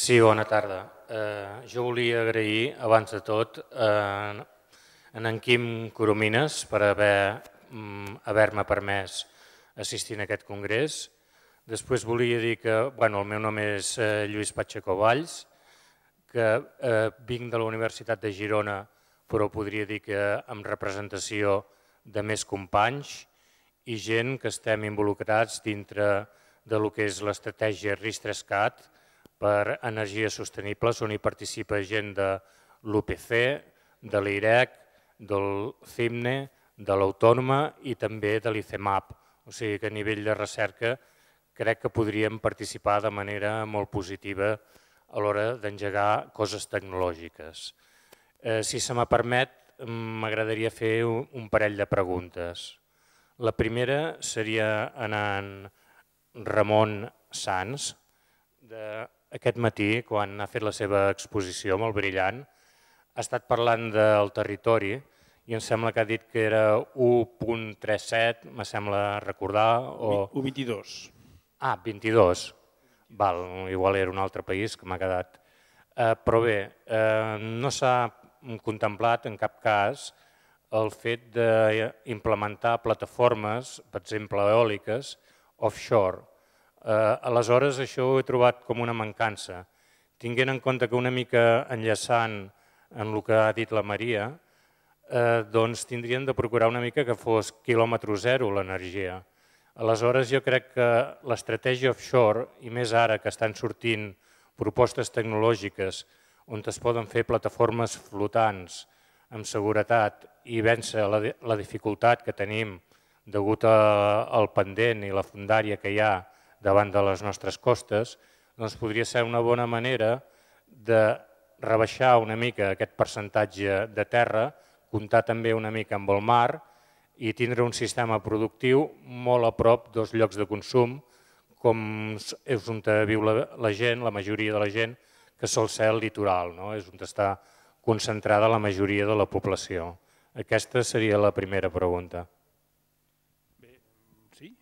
Sí, bona tarda. Eh, jo volia agrair, abans de tot, eh, en en Quim Coromines per haver mm, haver-me permès assistir a aquest congrés. Després volia dir que bueno, el meu nom és eh, Lluís Patxacó Valls, que eh, vinc de la Universitat de Girona, però podria dir que amb representació de més companys i gent que estem involucrats dintre de lo que és l'estratègia RIS3CAT per energies sostenibles, on hi participa gent de l'UPC, de l'IREC, del CIMNE, de l'Autònoma i també de l'ICEMAP. O sigui que a nivell de recerca crec que podríem participar de manera molt positiva a l'hora d'engegar coses tecnològiques. Eh, si se me permet, m'agradaria fer un parell de preguntes. La primera seria en Ramon Sans, d'aquest matí, quan ha fet la seva exposició molt brillant, ha estat parlant del territori i em sembla que ha dit que era 1.37, me sembla recordar. O... 1.22. Ah, 22. Val, igual era un altre país que m'ha quedat. Eh, però bé, eh, no s'ha contemplat en cap cas el fet d'implementar plataformes, per exemple, eòliques, offshore. Eh, aleshores, això ho he trobat com una mancança. Tinguent en compte que una mica enllaçant en el que ha dit la Maria, eh, doncs tindrien de procurar una mica que fos quilòmetre zero l'energia. Aleshores, jo crec que l'estratègia offshore, i més ara que estan sortint propostes tecnològiques on es poden fer plataformes flotants amb seguretat i vèncer la, la dificultat que tenim degut al pendent i la fundària que hi ha davant de les nostres costes, doncs podria ser una bona manera de rebaixar una mica aquest percentatge de terra, comptar també una mica amb el mar i tindre un sistema productiu molt a prop dels llocs de consum, com és on viu la, la gent, la majoria de la gent, que sol ser el litoral, no? és on està concentrada la majoria de la població. Aquesta seria la primera pregunta. Bé, sí?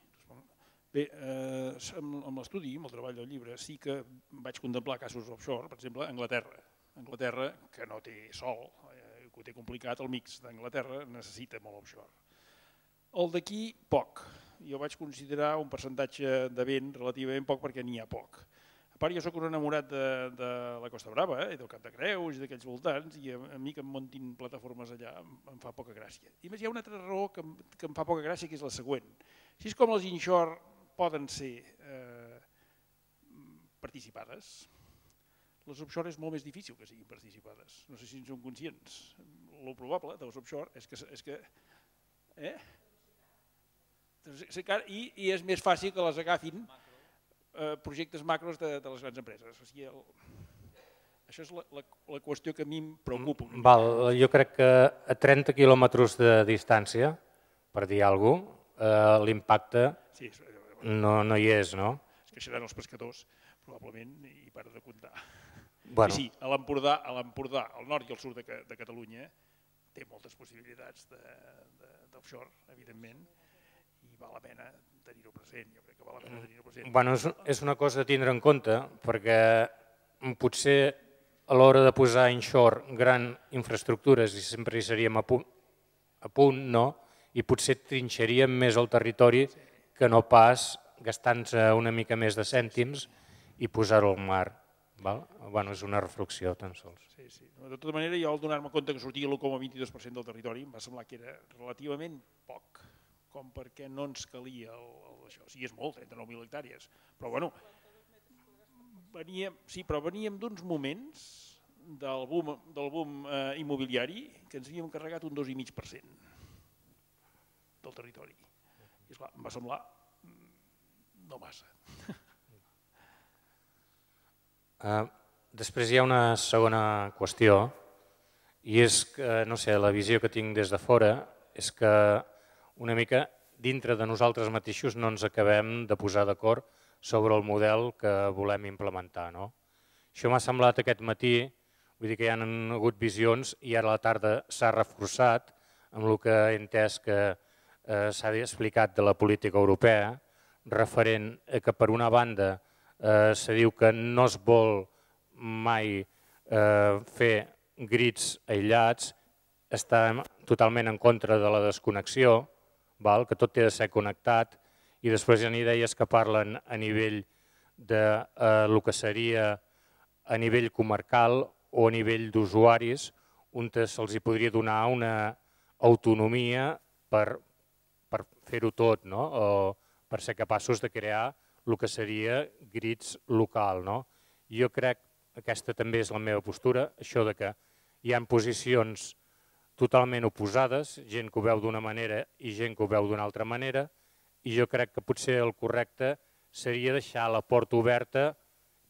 Bé, eh, amb l'estudi, amb el treball del llibre, sí que vaig contemplar casos offshore, per exemple, a Anglaterra. Anglaterra, que no té sol, eh, que ho té complicat, el mix d'Anglaterra necessita molt offshore. El d'aquí, poc. Jo vaig considerar un percentatge de vent relativament poc perquè n'hi ha poc. A part, jo sóc un enamorat de, de la Costa Brava eh, i del Cap de Creus i d'aquells voltants i a, a mi que em montin plataformes allà em, em fa poca gràcia. I més hi ha una altra raó que em, que em fa poca gràcia que és la següent. Si és com les inshore poden ser eh, participades, les offshore és molt més difícil que siguin participades. No sé si en som conscients. Lo probable de les offshore és que... És que eh? I, I és més fàcil que les agafin eh, projectes macros de, de les grans empreses. O sigui, el, això és la, la, la qüestió que a mi em preocupa. Val, jo crec que a 30 quilòmetres de distància, per dir alguna cosa, eh, l'impacte sí, no, no hi és, no? Es queixaran els pescadors, probablement, i per de comptar. Bueno. I sí, a l'Empordà, a l'Empordà, al nord i al sud de, de Catalunya, té moltes possibilitats d'offshore, evidentment, i val la pena tenir-ho present. Jo crec que val la pena tenir-ho present. Bueno, és, és una cosa a tindre en compte, perquè potser a l'hora de posar inshore gran infraestructures i sempre hi seríem a punt, a punt no? i potser trinxaríem més el territori que no pas gastant-se una mica més de cèntims i posar-ho al mar. Val? Bueno, és una reflexió tan sols. Sí, sí. De tota manera, jo al donar-me compte que sortia l'1,22% del territori em va semblar que era relativament poc, com perquè no ens calia el, el, això. Sí, és molt, 39.000 hectàrees, però bueno, veníem, sí, però veníem d'uns moments del boom, del boom eh, immobiliari que ens havíem carregat un 2,5% del territori. I esclar, em va semblar no massa. Uh, després hi ha una segona qüestió i és que, no sé, la visió que tinc des de fora és que una mica dintre de nosaltres mateixos no ens acabem de posar d'acord sobre el model que volem implementar. No? Això m'ha semblat aquest matí, vull dir que hi ha hagut visions i ara a la tarda s'ha reforçat amb el que he entès que eh, s'ha explicat de la política europea, referent a que per una banda eh, se diu que no es vol mai eh, fer grits aïllats, estem totalment en contra de la desconnexió, val? que tot té de ser connectat, i després hi ha idees que parlen a nivell de eh, el que seria a nivell comarcal o a nivell d'usuaris, on se'ls podria donar una autonomia per, per fer-ho tot, no? o per ser capaços de crear el que seria grits local. No? Jo crec, aquesta també és la meva postura, això de que hi ha posicions totalment oposades, gent que ho veu d'una manera i gent que ho veu d'una altra manera, i jo crec que potser el correcte seria deixar la porta oberta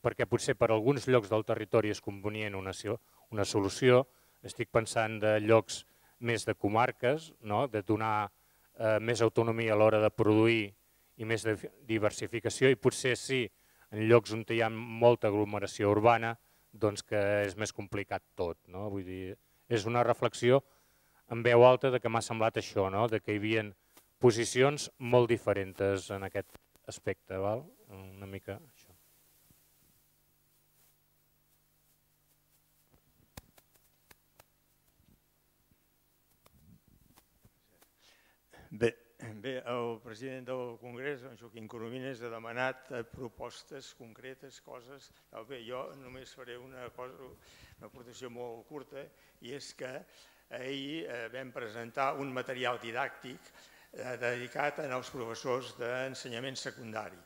perquè potser per alguns llocs del territori es convenient una, una solució, estic pensant de llocs més de comarques, no? de donar eh, més autonomia a l'hora de produir i més diversificació i potser sí, en llocs on hi ha molta aglomeració urbana, doncs que és més complicat tot. No? Vull dir, és una reflexió en veu alta de que m'ha semblat això, no? de que hi havia posicions molt diferents en aquest aspecte. Val? Una mica això. Bé, bé, el president del Congrés, en Joaquim Coromines, ha demanat eh, propostes concretes, coses. Bé, jo només faré una, cosa, una aportació molt curta i és que ahir eh, vam presentar un material didàctic eh, dedicat als professors d'ensenyament secundari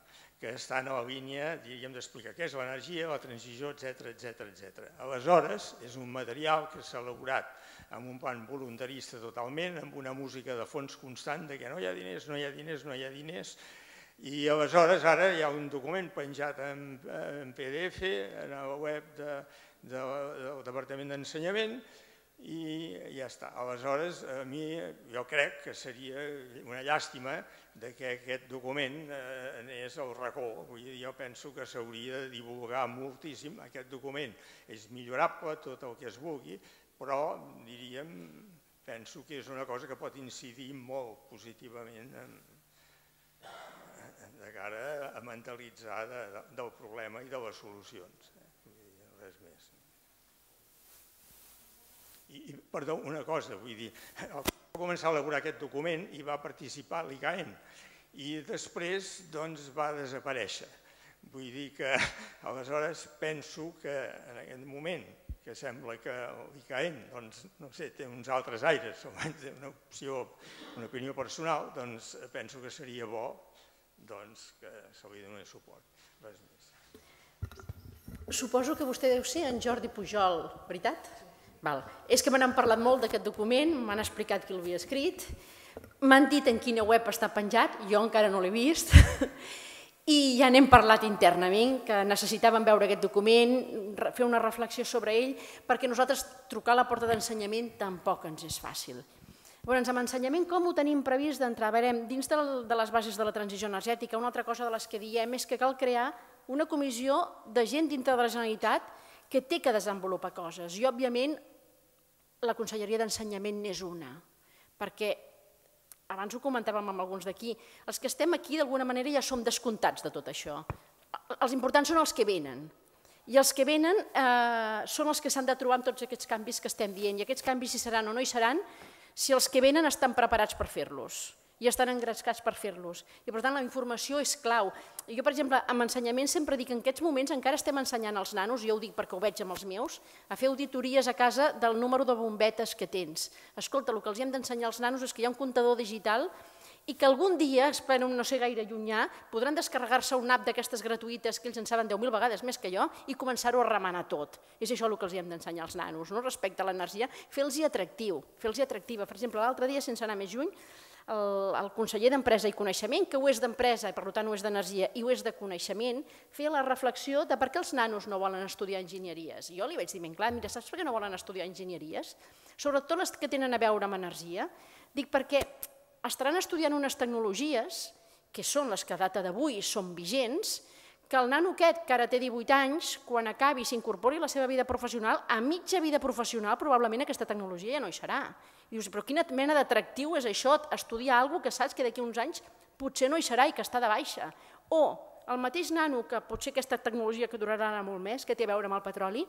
que estan a la línia, diríem, d'explicar què és l'energia, la transició, etc etc etc. Aleshores, és un material que s'ha elaborat amb un plan voluntarista totalment, amb una música de fons constant de que no hi ha diners, no hi ha diners, no hi ha diners, i aleshores ara hi ha un document penjat en, en PDF en la web de, de, del Departament d'Ensenyament i ja està. Aleshores, a mi jo crec que seria una llàstima de que aquest document eh, anés al racó. Vull dir, jo penso que s'hauria de divulgar moltíssim. Aquest document és millorable, tot el que es vulgui, però diríem, penso que és una cosa que pot incidir molt positivament en, de cara a mentalitzar de, de, del problema i de les solucions. Eh? Res més. I, I, perdó, una cosa, vull dir, va començar a elaborar aquest document i va participar l'ICAEN i després doncs, va desaparèixer. Vull dir que aleshores penso que en aquest moment que sembla que l'ICAEN doncs, no sé, té uns altres aires, o té una opció, una opinió personal, doncs penso que seria bo doncs, que se li donés suport. Res més. Suposo que vostè deu ser en Jordi Pujol, veritat? Val. És que me n'han parlat molt d'aquest document, m'han explicat qui l'havia escrit, m'han dit en quina web està penjat, jo encara no l'he vist, i ja n'hem parlat internament, que necessitàvem veure aquest document, fer una reflexió sobre ell, perquè nosaltres trucar a la porta d'ensenyament tampoc ens és fàcil. Llavors, amb ensenyament, com ho tenim previst d'entrar? Veurem, dins de les bases de la transició energètica, una altra cosa de les que diem és que cal crear una comissió de gent dintre de la Generalitat que té que desenvolupar coses. I, òbviament, la Conselleria d'Ensenyament n'és una, perquè abans ho comentàvem amb alguns d'aquí, els que estem aquí d'alguna manera ja som descomptats de tot això. Els importants són els que venen, i els que venen eh, són els que s'han de trobar amb tots aquests canvis que estem dient, i aquests canvis si seran o no hi seran, si els que venen estan preparats per fer-los i estan engrescats per fer-los. I per tant la informació és clau. Jo, per exemple, amb ensenyament sempre dic que en aquests moments encara estem ensenyant als nanos, jo ho dic perquè ho veig amb els meus, a fer auditories a casa del número de bombetes que tens. Escolta, el que els hem d'ensenyar als nanos és que hi ha un comptador digital i que algun dia, espero no sé gaire llunyà, podran descarregar-se un app d'aquestes gratuïtes que ells en saben 10.000 vegades més que jo i començar-ho a remenar tot. És això el que els hem d'ensenyar als nanos, no? respecte a l'energia, fer-los atractiu, fer-los atractiva. Per exemple, l'altre dia, sense anar més lluny, el, el conseller d'Empresa i Coneixement, que ho és d'empresa i per tant ho és d'energia i ho és de coneixement, feia la reflexió de per què els nanos no volen estudiar enginyeries. I jo li vaig dir ben clar, mira, saps per què no volen estudiar enginyeries? Sobretot les que tenen a veure amb energia. Dic perquè estaran estudiant unes tecnologies que són les que a data d'avui són vigents, que el nano aquest, que ara té 18 anys, quan acabi s'incorpori a la seva vida professional, a mitja vida professional probablement aquesta tecnologia ja no hi serà. Dius, però quina mena d'atractiu és això, estudiar alguna que saps que d'aquí uns anys potser no hi serà i que està de baixa. O el mateix nano, que potser aquesta tecnologia que durarà molt més, que té a veure amb el petroli,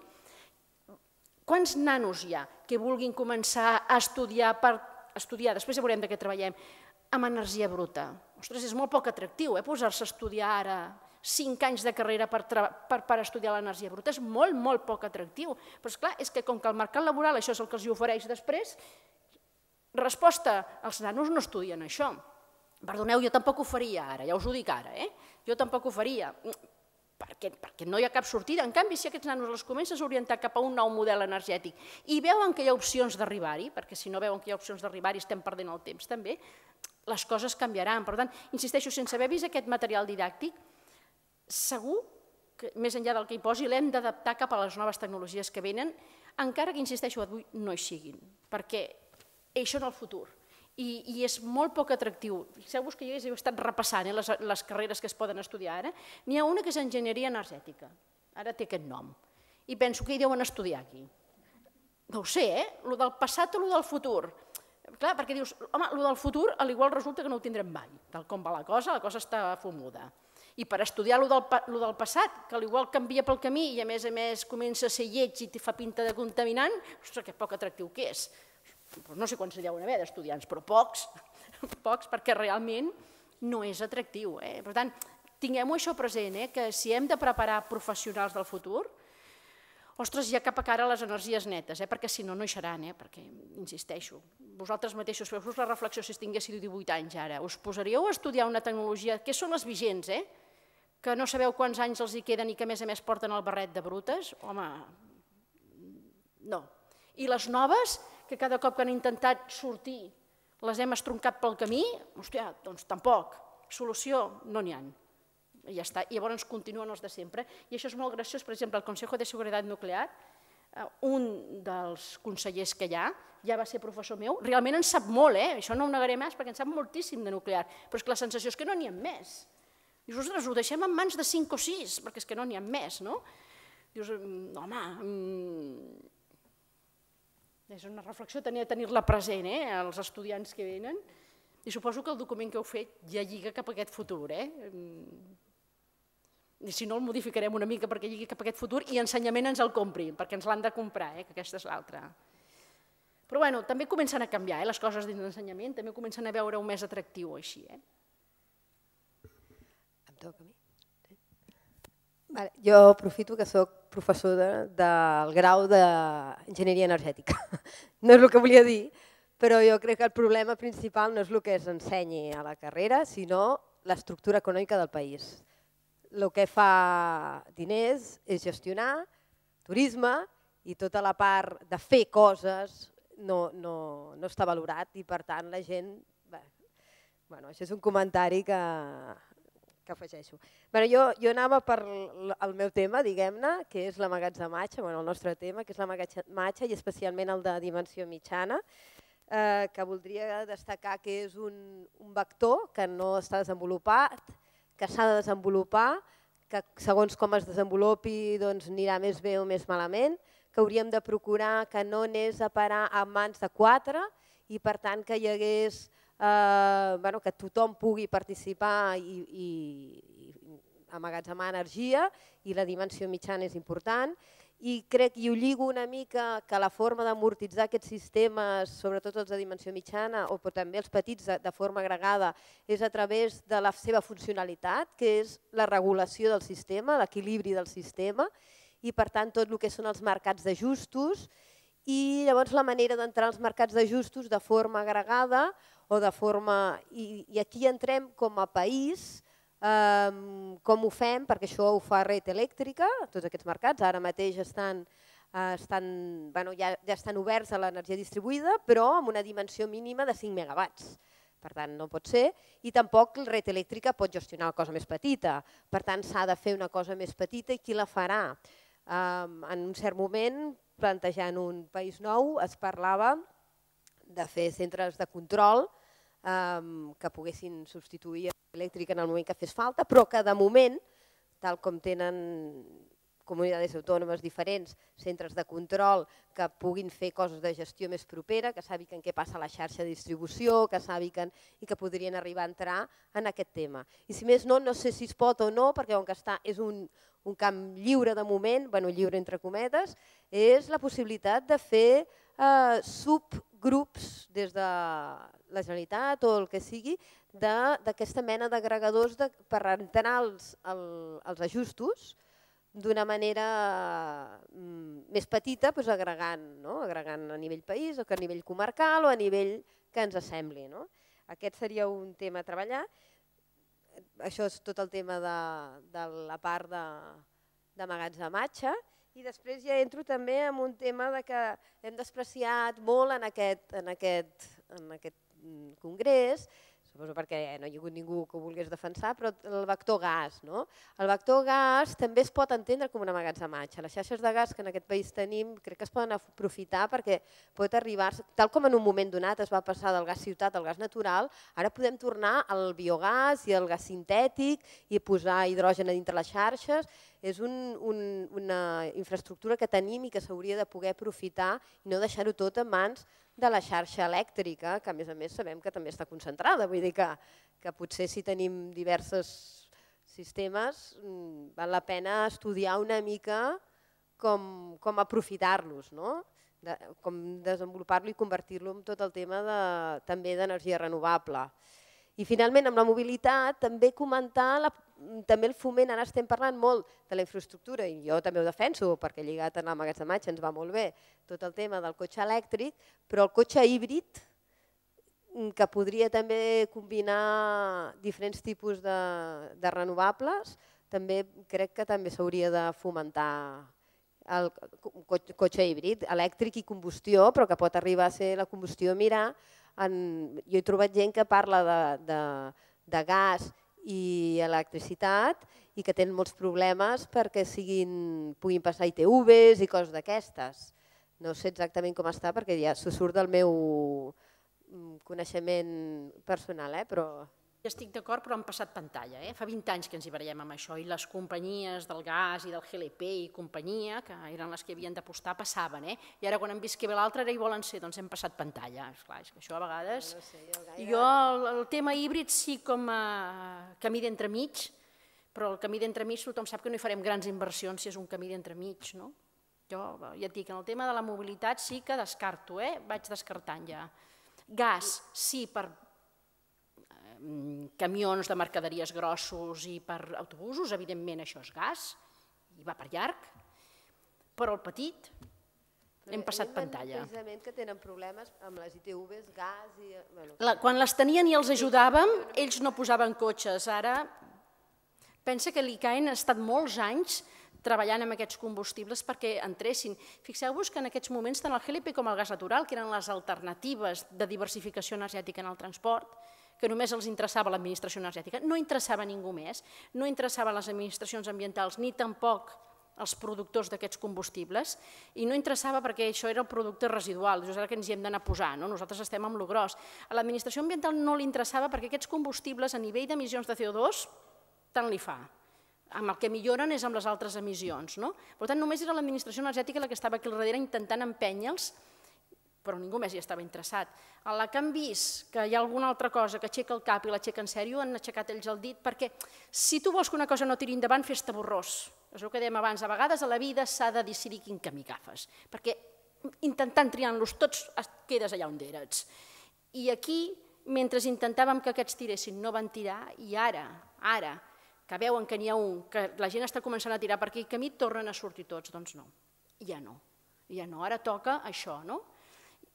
quants nanos hi ha que vulguin començar a estudiar, per estudiar, després ja veurem de què treballem, amb energia bruta? Ostres, és molt poc atractiu eh, posar-se a estudiar ara cinc anys de carrera per, per, per estudiar l'energia bruta. És molt, molt poc atractiu. Però és clar, és que com que el mercat laboral això és el que els ofereix després, resposta, els nanos no estudien això. Perdoneu, jo tampoc ho faria ara, ja us ho dic ara, eh? jo tampoc ho faria, perquè, perquè no hi ha cap sortida. En canvi, si aquests nanos els comences a orientar cap a un nou model energètic i veuen que hi ha opcions d'arribar-hi, perquè si no veuen que hi ha opcions d'arribar-hi estem perdent el temps també, les coses canviaran. Per tant, insisteixo, sense haver vist aquest material didàctic, segur que més enllà del que hi posi l'hem d'adaptar cap a les noves tecnologies que venen, encara que, insisteixo, avui no hi siguin, perquè això en el futur i, i és molt poc atractiu. Fixeu-vos que jo he estat repassant eh, les, les carreres que es poden estudiar ara. N'hi ha una que és enginyeria energètica, ara té aquest nom, i penso que hi deuen estudiar aquí. No ho sé, eh? Lo del passat o lo del futur. Clar, perquè dius, home, lo del futur al igual resulta que no ho tindrem mai, tal com va la cosa, la cosa està fumuda. I per estudiar lo del, lo del passat, que al igual canvia pel camí i a més a més comença a ser lleig i fa pinta de contaminant, ostres, que poc atractiu que és no sé quants hi deuen haver d'estudiants, però pocs, pocs perquè realment no és atractiu. Eh? Per tant, tinguem-ho això present, eh? que si hem de preparar professionals del futur, ostres, ja cap a cara les energies netes, eh? perquè si no, no hi seran, eh? perquè, insisteixo, vosaltres mateixos feu-vos la reflexió si tinguéssiu 18 anys ara, us posaríeu a estudiar una tecnologia, que són les vigents, eh? que no sabeu quants anys els hi queden i que a més a més porten el barret de brutes, home, no. I les noves, que cada cop que han intentat sortir les hem estroncat pel camí, hòstia, doncs tampoc, solució no n'hi ha. I ja està. I llavors continuen els de sempre. I això és molt graciós, per exemple, el Consejo de Seguretat Nuclear, eh, un dels consellers que hi ha, ja va ser professor meu, realment en sap molt, eh? això no ho negaré més perquè en sap moltíssim de nuclear, però és que la sensació és que no n'hi ha més. Dius, ostres, ho deixem en mans de 5 o 6, perquè és que no n'hi ha més, no? Dius, home, mm, és una reflexió tenir tenir-la present, eh, els estudiants que venen, i suposo que el document que heu fet ja lliga cap a aquest futur. Eh? I si no, el modificarem una mica perquè lligui cap a aquest futur i ensenyament ens el compri, perquè ens l'han de comprar, eh? que aquesta és l'altra. Però bueno, també comencen a canviar eh? les coses dins l'ensenyament, també comencen a veure un més atractiu així. Eh? Em toca a mi? Vale, jo aprofito que sóc professor de, del grau d'enginyeria energètica. No és el que volia dir, però jo crec que el problema principal no és el que s'ensenyi a la carrera, sinó l'estructura econòmica del país. El que fa diners és gestionar turisme i tota la part de fer coses no, no, no està valorat i per tant la gent... Bé, bueno, això és un comentari que que afegeixo. Bueno, jo, jo anava per el meu tema, diguem-ne, que és l'amagatzematge, bueno, el nostre tema, que és l'amagatzematge i especialment el de dimensió mitjana, eh, que voldria destacar que és un, un vector que no està desenvolupat, que s'ha de desenvolupar, que segons com es desenvolupi doncs, anirà més bé o més malament, que hauríem de procurar que no anés a parar a mans de quatre i per tant que hi hagués eh, bueno, que tothom pugui participar i, i, i amagatzemar energia i la dimensió mitjana és important. I crec i ho lligo una mica que la forma d'amortitzar aquests sistemes, sobretot els de dimensió mitjana o també els petits de, de forma agregada, és a través de la seva funcionalitat, que és la regulació del sistema, l'equilibri del sistema, i per tant tot el que són els mercats d'ajustos. I llavors la manera d'entrar als mercats d'ajustos de forma agregada o de forma... I, i aquí entrem com a país, eh, com ho fem, perquè això ho fa Red Elèctrica, tots aquests mercats, ara mateix estan, eh, estan, bueno, ja, ja estan oberts a l'energia distribuïda, però amb una dimensió mínima de 5 megawatts. Per tant, no pot ser, i tampoc el red elèctrica pot gestionar una cosa més petita. Per tant, s'ha de fer una cosa més petita i qui la farà? Um, en un cert moment, plantejant un país nou, es parlava de fer centres de control que poguessin substituir l'elèctrica en el moment que fes falta, però que de moment, tal com tenen comunitats autònomes diferents, centres de control que puguin fer coses de gestió més propera, que sàpiguen què passa a la xarxa de distribució, que sàpiguen i que podrien arribar a entrar en aquest tema. I si més no, no sé si es pot o no, perquè on que està és un, un camp lliure de moment, bueno, lliure entre cometes, és la possibilitat de fer eh, subgrups des de la Generalitat o el que sigui d'aquesta mena d'agregadors per entrar els, el, els ajustos d'una manera mm, més petita, doncs agregant, no? agregant a nivell país o que a nivell comarcal o a nivell que ens sembli. No? Aquest seria un tema a treballar. Això és tot el tema de, de la part de, de magatzematge i després ja entro també en un tema de que hem despreciat molt en aquest, en aquest, en aquest congrés suposo perquè no hi ha hagut ningú que ho volgués defensar, però el vector gas. No? El vector gas també es pot entendre com un amagatzematge. Les xarxes de gas que en aquest país tenim crec que es poden aprofitar perquè pot arribar, tal com en un moment donat es va passar del gas ciutat al gas natural, ara podem tornar al biogàs i al gas sintètic i posar hidrogen a dintre les xarxes. És un, un, una infraestructura que tenim i que s'hauria de poder aprofitar i no deixar-ho tot en mans de la xarxa elèctrica, que a més a més sabem que també està concentrada, vull dir que, que potser si tenim diversos sistemes mm, val la pena estudiar una mica com, com aprofitar-los, no? de, com desenvolupar-lo i convertir-lo en tot el tema de, també d'energia renovable. I finalment, amb la mobilitat, també comentar la, també el foment, ara estem parlant molt de la infraestructura i jo també ho defenso perquè lligat en el magatzematge ens va molt bé tot el tema del cotxe elèctric, però el cotxe híbrid mm, que podria també combinar diferents tipus de, de renovables, també crec que també s'hauria de fomentar el cotxe híbrid, elèctric i combustió, però que pot arribar a ser la combustió mirar en, jo he trobat gent que parla de, de, de gas i electricitat i que tenen molts problemes perquè siguin, puguin passar ITVs i coses d'aquestes. No sé exactament com està perquè ja s'ho surt del meu mm, coneixement personal, eh? però estic d'acord, però han passat pantalla. Eh? Fa 20 anys que ens hi barallem amb això i les companyies del gas i del GLP i companyia, que eren les que havien d'apostar, passaven. Eh? I ara quan han vist que ve l'altre, ara hi volen ser, doncs hem passat pantalla. Esclar, és que això a vegades... No sé, jo, gaire... jo el, el tema híbrid sí com a camí d'entremig, però el camí d'entremig tothom sap que no hi farem grans inversions si és un camí d'entremig. No? Jo ja et dic, en el tema de la mobilitat sí que descarto, eh? vaig descartant ja. Gas, sí, per camions de mercaderies grossos i per autobusos, evidentment això és gas, i va per llarg, però el petit hem passat pantalla. Precisament que tenen problemes amb les ITVs, gas i... Bueno. La, quan les tenien i els ajudàvem, ells no posaven cotxes. Ara, pensa que l'ICAEN ha estat molts anys treballant amb aquests combustibles perquè entressin. Fixeu-vos que en aquests moments tant el GLP com el gas natural, que eren les alternatives de diversificació energètica en el transport, que només els interessava l'administració energètica, no interessava ningú més, no interessava les administracions ambientals ni tampoc els productors d'aquests combustibles i no interessava perquè això era el producte residual, és ara que ens hi hem d'anar posar, no? nosaltres estem amb lo gros. A l'administració ambiental no li interessava perquè aquests combustibles a nivell d'emissions de CO2 tant li fa amb el que milloren és amb les altres emissions. No? Per tant, només era l'administració energètica la que estava aquí al darrere intentant empènyer-los però ningú més hi estava interessat. A la que han vist que hi ha alguna altra cosa que aixeca el cap i l'aixeca en sèrio, han aixecat ells el dit, perquè si tu vols que una cosa no tiri endavant, fes-te borrós. És el que dèiem abans, a vegades a la vida s'ha de decidir quin camí agafes, perquè intentant triant-los tots quedes allà on eres. I aquí, mentre intentàvem que aquests tiressin, no van tirar, i ara, ara, que veuen que n'hi ha un, que la gent està començant a tirar per aquell camí, tornen a sortir tots. Doncs no, ja no. Ja no, ara toca això, no?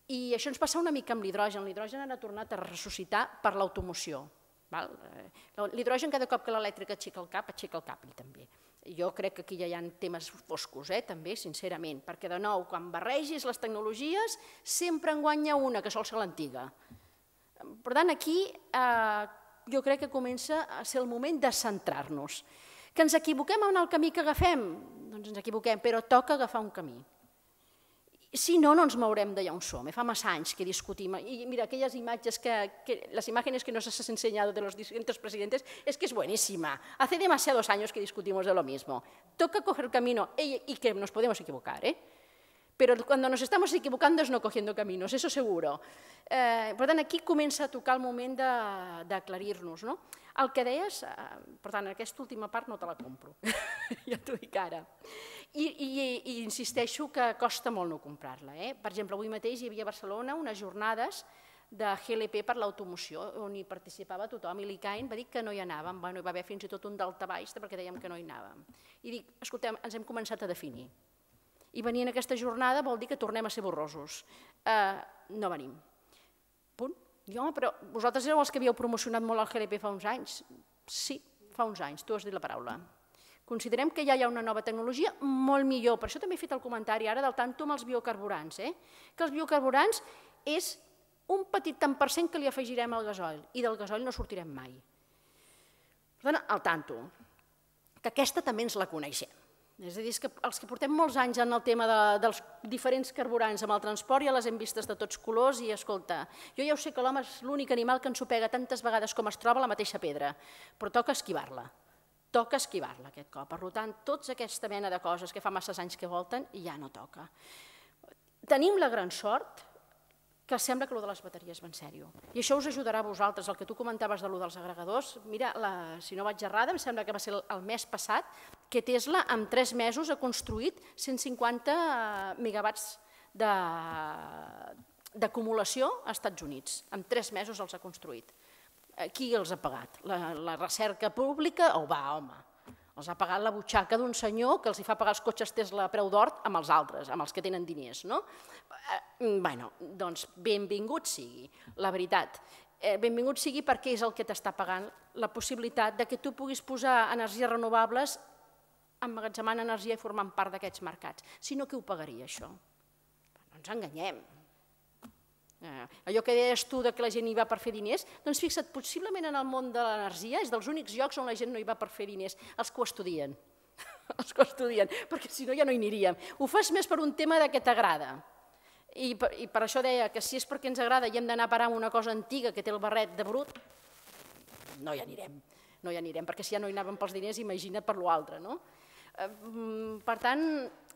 I això ens passa una mica amb l'hidrogen. L'hidrogen ha tornat a ressuscitar per l'automoció. Eh, l'hidrogen cada cop que l'elèctrica aixeca el cap, aixeca el cap ell també. Jo crec que aquí ja hi ha temes foscos, eh, també, sincerament, perquè de nou, quan barregis les tecnologies, sempre en guanya una, que sol ser l'antiga. Per tant, aquí eh, jo crec que comença a ser el moment de centrar-nos. Que ens equivoquem en el camí que agafem? Doncs ens equivoquem, però toca agafar un camí si no, no ens mourem d'allà on som. Eh? Fa massa anys que discutim. I mira, aquelles imatges que, las imágenes que nos has enseñado de los distintos presidentes es que es buenísima. Hace demasiados años que discutimos de lo mismo. Toca coger camino y, que nos podemos equivocar, ¿eh? Però quan nos estamos equivocando és no cogiendo caminos, eso seguro. Eh, per tant, aquí comença a tocar el moment d'aclarir-nos. No? El que deies, eh, per tant, aquesta última part no te la compro, ja t'ho dic ara. I, i, I insisteixo que costa molt no comprar-la. Eh? Per exemple, avui mateix hi havia a Barcelona unes jornades de GLP per l'automoció, on hi participava tothom, i l'ICAIN va dir que no hi anàvem, bueno, hi va haver fins i tot un daltabaix perquè dèiem que no hi anàvem. I dic, escoltem, ens hem començat a definir i venir en aquesta jornada vol dir que tornem a ser borrosos. Eh, no venim. Punt. Jo, però vosaltres éreu els que havíeu promocionat molt el GLP fa uns anys. Sí, fa uns anys, tu has dit la paraula. Considerem que ja hi ha una nova tecnologia molt millor. Per això també he fet el comentari ara del tanto amb els biocarburants. Eh? Que els biocarburants és un petit tant per cent que li afegirem al gasoil i del gasoil no sortirem mai. Per tant, al tanto, que aquesta també ens la coneixem. És a dir, és que els que portem molts anys en el tema de, dels diferents carburants amb el transport ja les hem vistes de tots colors i, escolta, jo ja ho sé que l'home és l'únic animal que ensopega tantes vegades com es troba la mateixa pedra, però toca esquivar-la. Toca esquivar-la aquest cop. Per tant, tots aquesta mena de coses que fa masses anys que volten ja no toca. Tenim la gran sort que sembla que el de les bateries va en sèrio. I això us ajudarà a vosaltres, el que tu comentaves de lo dels agregadors. Mira, la, si no vaig errada, em sembla que va ser el, mes passat, que Tesla en tres mesos ha construït 150 eh, megawatts d'acumulació als Estats Units. En tres mesos els ha construït. Eh, qui els ha pagat? La, la recerca pública? O va, home, els ha pagat la butxaca d'un senyor que els hi fa pagar els cotxes Tesla a preu d'hort amb els altres, amb els que tenen diners. No? Eh, bueno, doncs benvingut sigui, la veritat. Eh, benvingut sigui perquè és el que t'està pagant la possibilitat de que tu puguis posar energies renovables emmagatzemant energia i formant part d'aquests mercats. Si no, qui ho pagaria, això? No ens enganyem. Eh, allò que deies tu de que la gent hi va per fer diners, doncs fixa't, possiblement en el món de l'energia és dels únics llocs on la gent no hi va per fer diners, els que ho estudien, els que ho estudien, perquè si no ja no hi aniríem. Ho fas més per un tema de que t'agrada. I per, I per això deia que si és perquè ens agrada i hem d'anar a parar una cosa antiga que té el barret de brut, no hi anirem, no hi anirem, perquè si ja no hi anàvem pels diners, imagina't per l'altre, no? Eh, mm, per tant,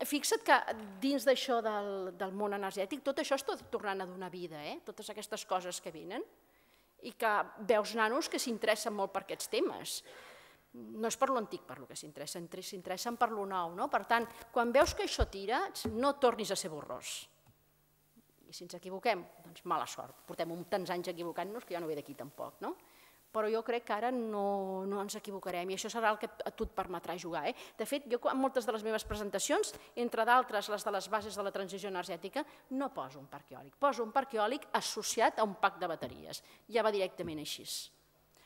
fixa't que dins d'això del, del món energètic tot això tot tornant a donar vida, eh? totes aquestes coses que venen i que veus nanos que s'interessen molt per aquests temes. No és per l'antic per lo que s'interessen, s'interessen per lo nou. No? Per tant, quan veus que això tira, no tornis a ser borrós. I si ens equivoquem, doncs mala sort. Portem un tants anys equivocant-nos que ja no ve d'aquí tampoc. No? Però jo crec que ara no, no ens equivocarem i això serà el que a tu et permetrà jugar. Eh? De fet, jo en moltes de les meves presentacions, entre d'altres les de les bases de la transició energètica, no poso un parc eòlic, poso un parc eòlic associat a un pack de bateries. Ja va directament així.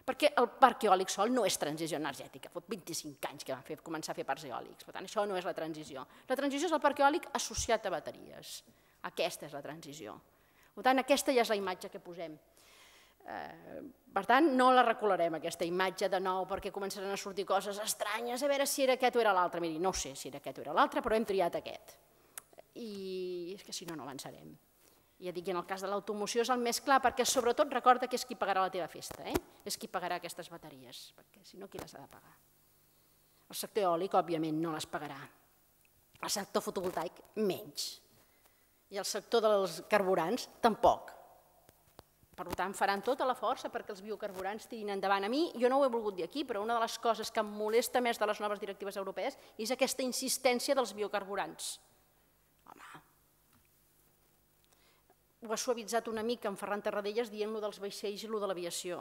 Perquè el parc eòlic sol no és transició energètica, fot 25 anys que van fer, començar a fer parcs eòlics, per tant, això no és la transició. La transició és el parc eòlic associat a bateries. Aquesta és la transició. Per tant, aquesta ja és la imatge que posem. Eh, per tant, no la recularem, aquesta imatge de nou, perquè començaran a sortir coses estranyes, a veure si era aquest o era l'altre. Miri, no sé si era aquest o era l'altre, però hem triat aquest. I és que si no, no avançarem. Ja dic, en el cas de l'automoció és el més clar, perquè sobretot recorda que és qui pagarà la teva festa, eh? és qui pagarà aquestes bateries, perquè si no, qui les ha de pagar? El sector eòlic, òbviament, no les pagarà. El sector fotovoltaic, menys. I el sector dels carburants, tampoc. Per tant, faran tota la força perquè els biocarburants tirin endavant. A mi, jo no ho he volgut dir aquí, però una de les coses que em molesta més de les noves directives europees és aquesta insistència dels biocarburants. Home, ho ha suavitzat una mica en Ferran Terradellas dient-lo dels vaixells i lo de l'aviació.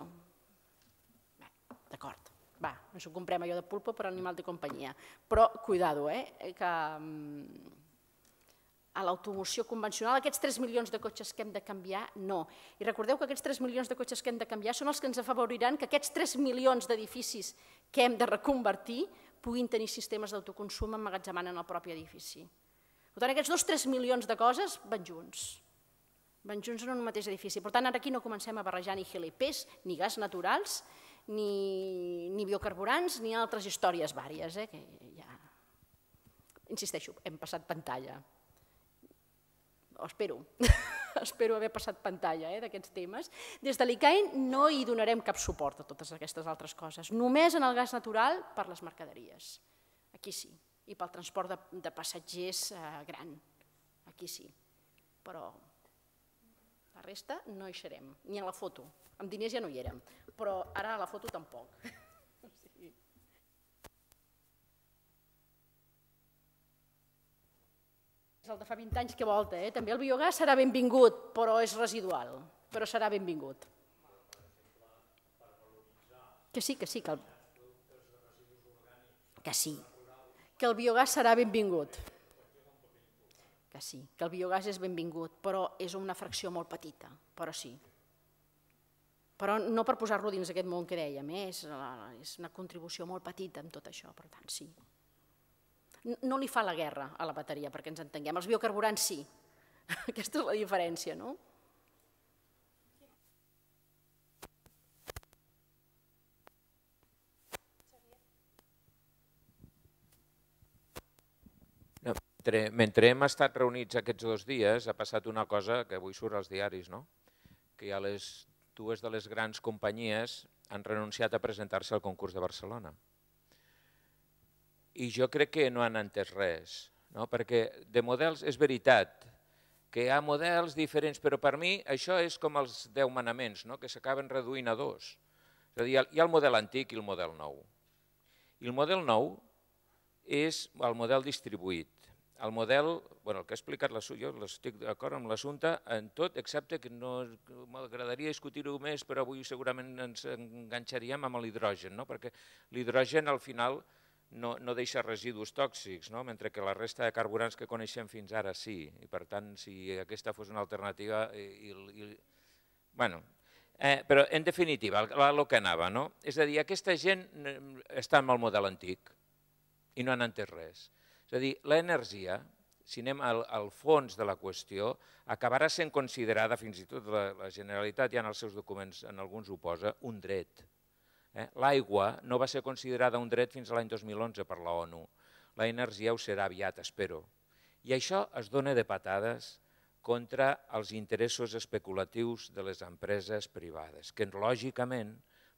D'acord, va, ens ho comprem allò de pulpo per animal de companyia. Però, cuidado, eh, que mm, a l'automoció convencional, aquests 3 milions de cotxes que hem de canviar, no. I recordeu que aquests 3 milions de cotxes que hem de canviar són els que ens afavoriran que aquests 3 milions d'edificis que hem de reconvertir puguin tenir sistemes d'autoconsum emmagatzemant en el propi edifici. Per tant, aquests dos 3 milions de coses van junts. Van junts en un mateix edifici. Per tant, ara aquí no comencem a barrejar ni GLPs, ni gas naturals, ni, ni biocarburants, ni altres històries vàries, eh, que ja... Insisteixo, hem passat pantalla espero, espero haver passat pantalla eh, d'aquests temes. Des de l'ICAIN no hi donarem cap suport a totes aquestes altres coses, només en el gas natural per les mercaderies. Aquí sí, i pel transport de, de passatgers eh, gran. Aquí sí. Però la resta no hi serem, ni en la foto. Amb diners ja no hi érem, però ara a la foto tampoc. És el de fa 20 anys que volta, eh? també el biogàs serà benvingut, però és residual, però serà benvingut. Que sí, que sí, que el... Que sí, que el biogàs serà benvingut. Que sí, que el biogàs és benvingut, però és una fracció molt petita, però sí. Però no per posar-lo dins aquest món que dèiem, eh? és, és una contribució molt petita en tot això, per tant, sí no li fa la guerra a la bateria, perquè ens entenguem. Els biocarburants sí. Aquesta és la diferència, no? Mentre, mentre hem estat reunits aquests dos dies, ha passat una cosa que avui surt als diaris, no? que ja les dues de les grans companyies han renunciat a presentar-se al concurs de Barcelona i jo crec que no han entès res, no? perquè de models és veritat que hi ha models diferents, però per mi això és com els deu manaments, no? que s'acaben reduint a dos. És a dir, hi ha el model antic i el model nou. I el model nou és el model distribuït. El model, bueno, el que ha explicat la jo estic d'acord amb l'assumpte en tot, excepte que no m'agradaria discutir-ho més, però avui segurament ens enganxaríem amb l'hidrogen, no? perquè l'hidrogen al final no, no deixa residus tòxics, no? mentre que la resta de carburants que coneixem fins ara sí. I per tant, si aquesta fos una alternativa... I, i, bueno, eh, però en definitiva, el, el que anava, no? és a dir, aquesta gent està en el model antic i no han entès res. És a dir, l'energia, si anem al, al fons de la qüestió, acabarà sent considerada, fins i tot la, la Generalitat ja en els seus documents, en alguns ho posa, un dret Eh? L'aigua no va ser considerada un dret fins a l'any 2011 per la ONU. La energia ho serà aviat, espero. I això es dona de patades contra els interessos especulatius de les empreses privades, que lògicament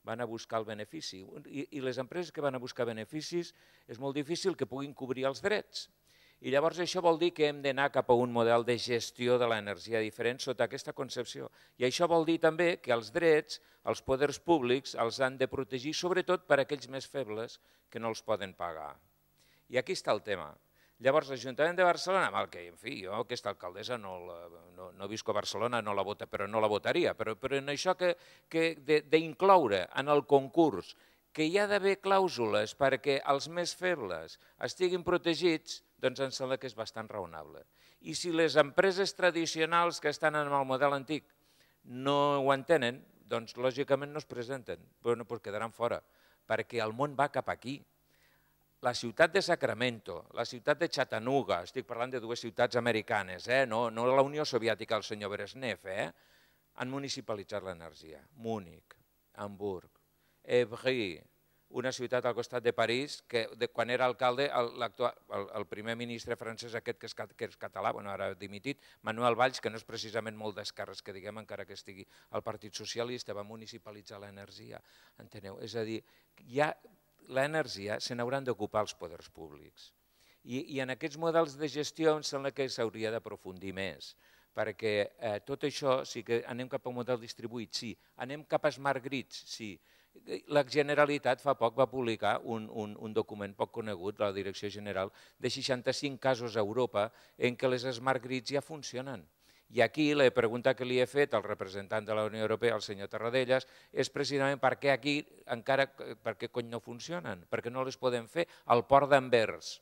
van a buscar el benefici. I, I les empreses que van a buscar beneficis és molt difícil que puguin cobrir els drets. I llavors això vol dir que hem d'anar cap a un model de gestió de l'energia diferent sota aquesta concepció. I això vol dir també que els drets, els poders públics, els han de protegir, sobretot per a aquells més febles que no els poden pagar. I aquí està el tema. Llavors, l'Ajuntament de Barcelona, mal que, en fi, jo aquesta alcaldessa no, la, no, no visco a Barcelona, no la vota, però no la votaria, però, però en això que, que d'incloure en el concurs que hi ha d'haver clàusules perquè els més febles estiguin protegits, doncs em sembla que és bastant raonable. I si les empreses tradicionals que estan en el model antic no ho entenen, doncs lògicament no es presenten, però no pues quedaran fora, perquè el món va cap aquí. La ciutat de Sacramento, la ciutat de Chattanooga, estic parlant de dues ciutats americanes, eh? no, no la Unió Soviètica, el senyor Brezhnev, eh? han municipalitzat l'energia. Múnich, Hamburg, Evry, una ciutat al costat de París, que de, quan era alcalde, el, el, el primer ministre francès aquest que és, que és català, bueno, ara dimitit, Manuel Valls, que no és precisament molt d'esquerres, que diguem encara que estigui al Partit Socialista, va municipalitzar l'energia, enteneu? És a dir, ja l'energia se n'hauran d'ocupar els poders públics. I, I en aquests models de gestió em sembla que s'hauria d'aprofundir més, perquè eh, tot això sí que anem cap a un model distribuït, sí, anem cap a smart grids, sí, la Generalitat fa poc va publicar un, un, un document poc conegut, la Direcció General, de 65 casos a Europa en què les smart grids ja funcionen. I aquí la pregunta que li he fet al representant de la Unió Europea, el senyor Tarradellas, és precisament per què aquí encara, per què cony no funcionen, perquè no les podem fer al port d'Anvers,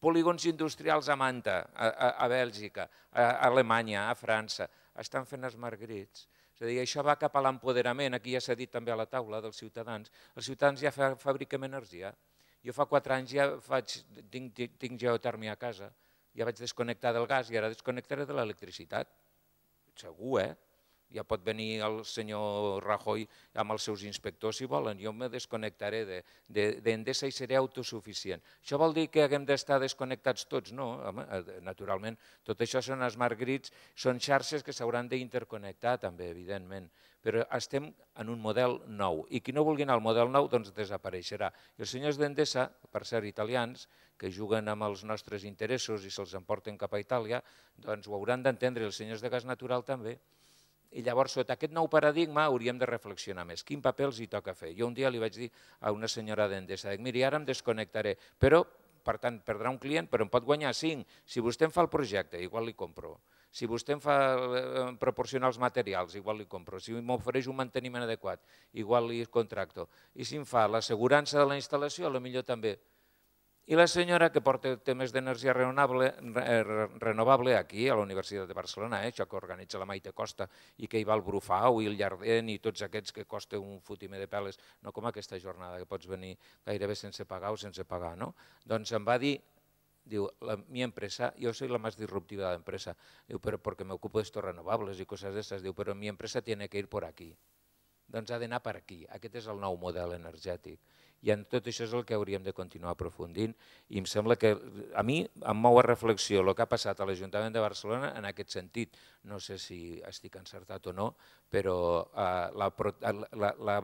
polígons industrials a Manta, a, a, a Bèlgica, a, a Alemanya, a França, estan fent smart grids. És a dir, això va cap a l'empoderament, aquí ja s'ha dit també a la taula dels ciutadans. Els ciutadans ja fa, fabriquem energia. Jo fa quatre anys ja faig, tinc, tinc, tinc geotèrmia a casa, ja vaig desconnectar del gas i ara desconnectaré de l'electricitat. Segur, eh? Ja pot venir el senyor Rajoy amb els seus inspectors si volen. Jo me desconnectaré d'Endesa de, de, i seré autosuficient. Això vol dir que haguem d'estar desconnectats tots? No, home, eh, naturalment. Tot això són smart grids, són xarxes que s'hauran d'interconnectar també, evidentment. Però estem en un model nou i qui no vulgui anar al model nou doncs desapareixerà. I els senyors d'Endesa, per ser italians, que juguen amb els nostres interessos i se'ls emporten cap a Itàlia, doncs ho hauran d'entendre els senyors de gas natural també. I llavors, sota aquest nou paradigma, hauríem de reflexionar més. Quin paper els hi toca fer? Jo un dia li vaig dir a una senyora d'Endesa, miri, ara em desconnectaré, però, per tant, perdrà un client, però em pot guanyar cinc. Si vostè em fa el projecte, igual li compro. Si vostè em fa eh, proporcionar els materials, igual li compro. Si m'ofereix un manteniment adequat, igual li contracto. I si em fa l'assegurança de la instal·lació, millor també i la senyora que porta temes d'energia renovable, renovable aquí a la Universitat de Barcelona, eh, això que organitza la Maite Costa i que hi va el Brufau i el Llardent i tots aquests que costa un fotimer de peles, no com aquesta jornada que pots venir gairebé sense pagar o sense pagar. No? Doncs em va dir, diu, la, mi empresa, yo soy la más disruptiva de la empresa, diu, pero porque me ocupo renovables y cosas de esas, diu, pero mi empresa tiene que ir por aquí. Doncs ha d'anar per aquí, aquest és el nou model energètic i en tot això és el que hauríem de continuar aprofundint i em sembla que a mi em mou a reflexió el que ha passat a l'Ajuntament de Barcelona en aquest sentit. No sé si estic encertat o no, però eh, la, la, la,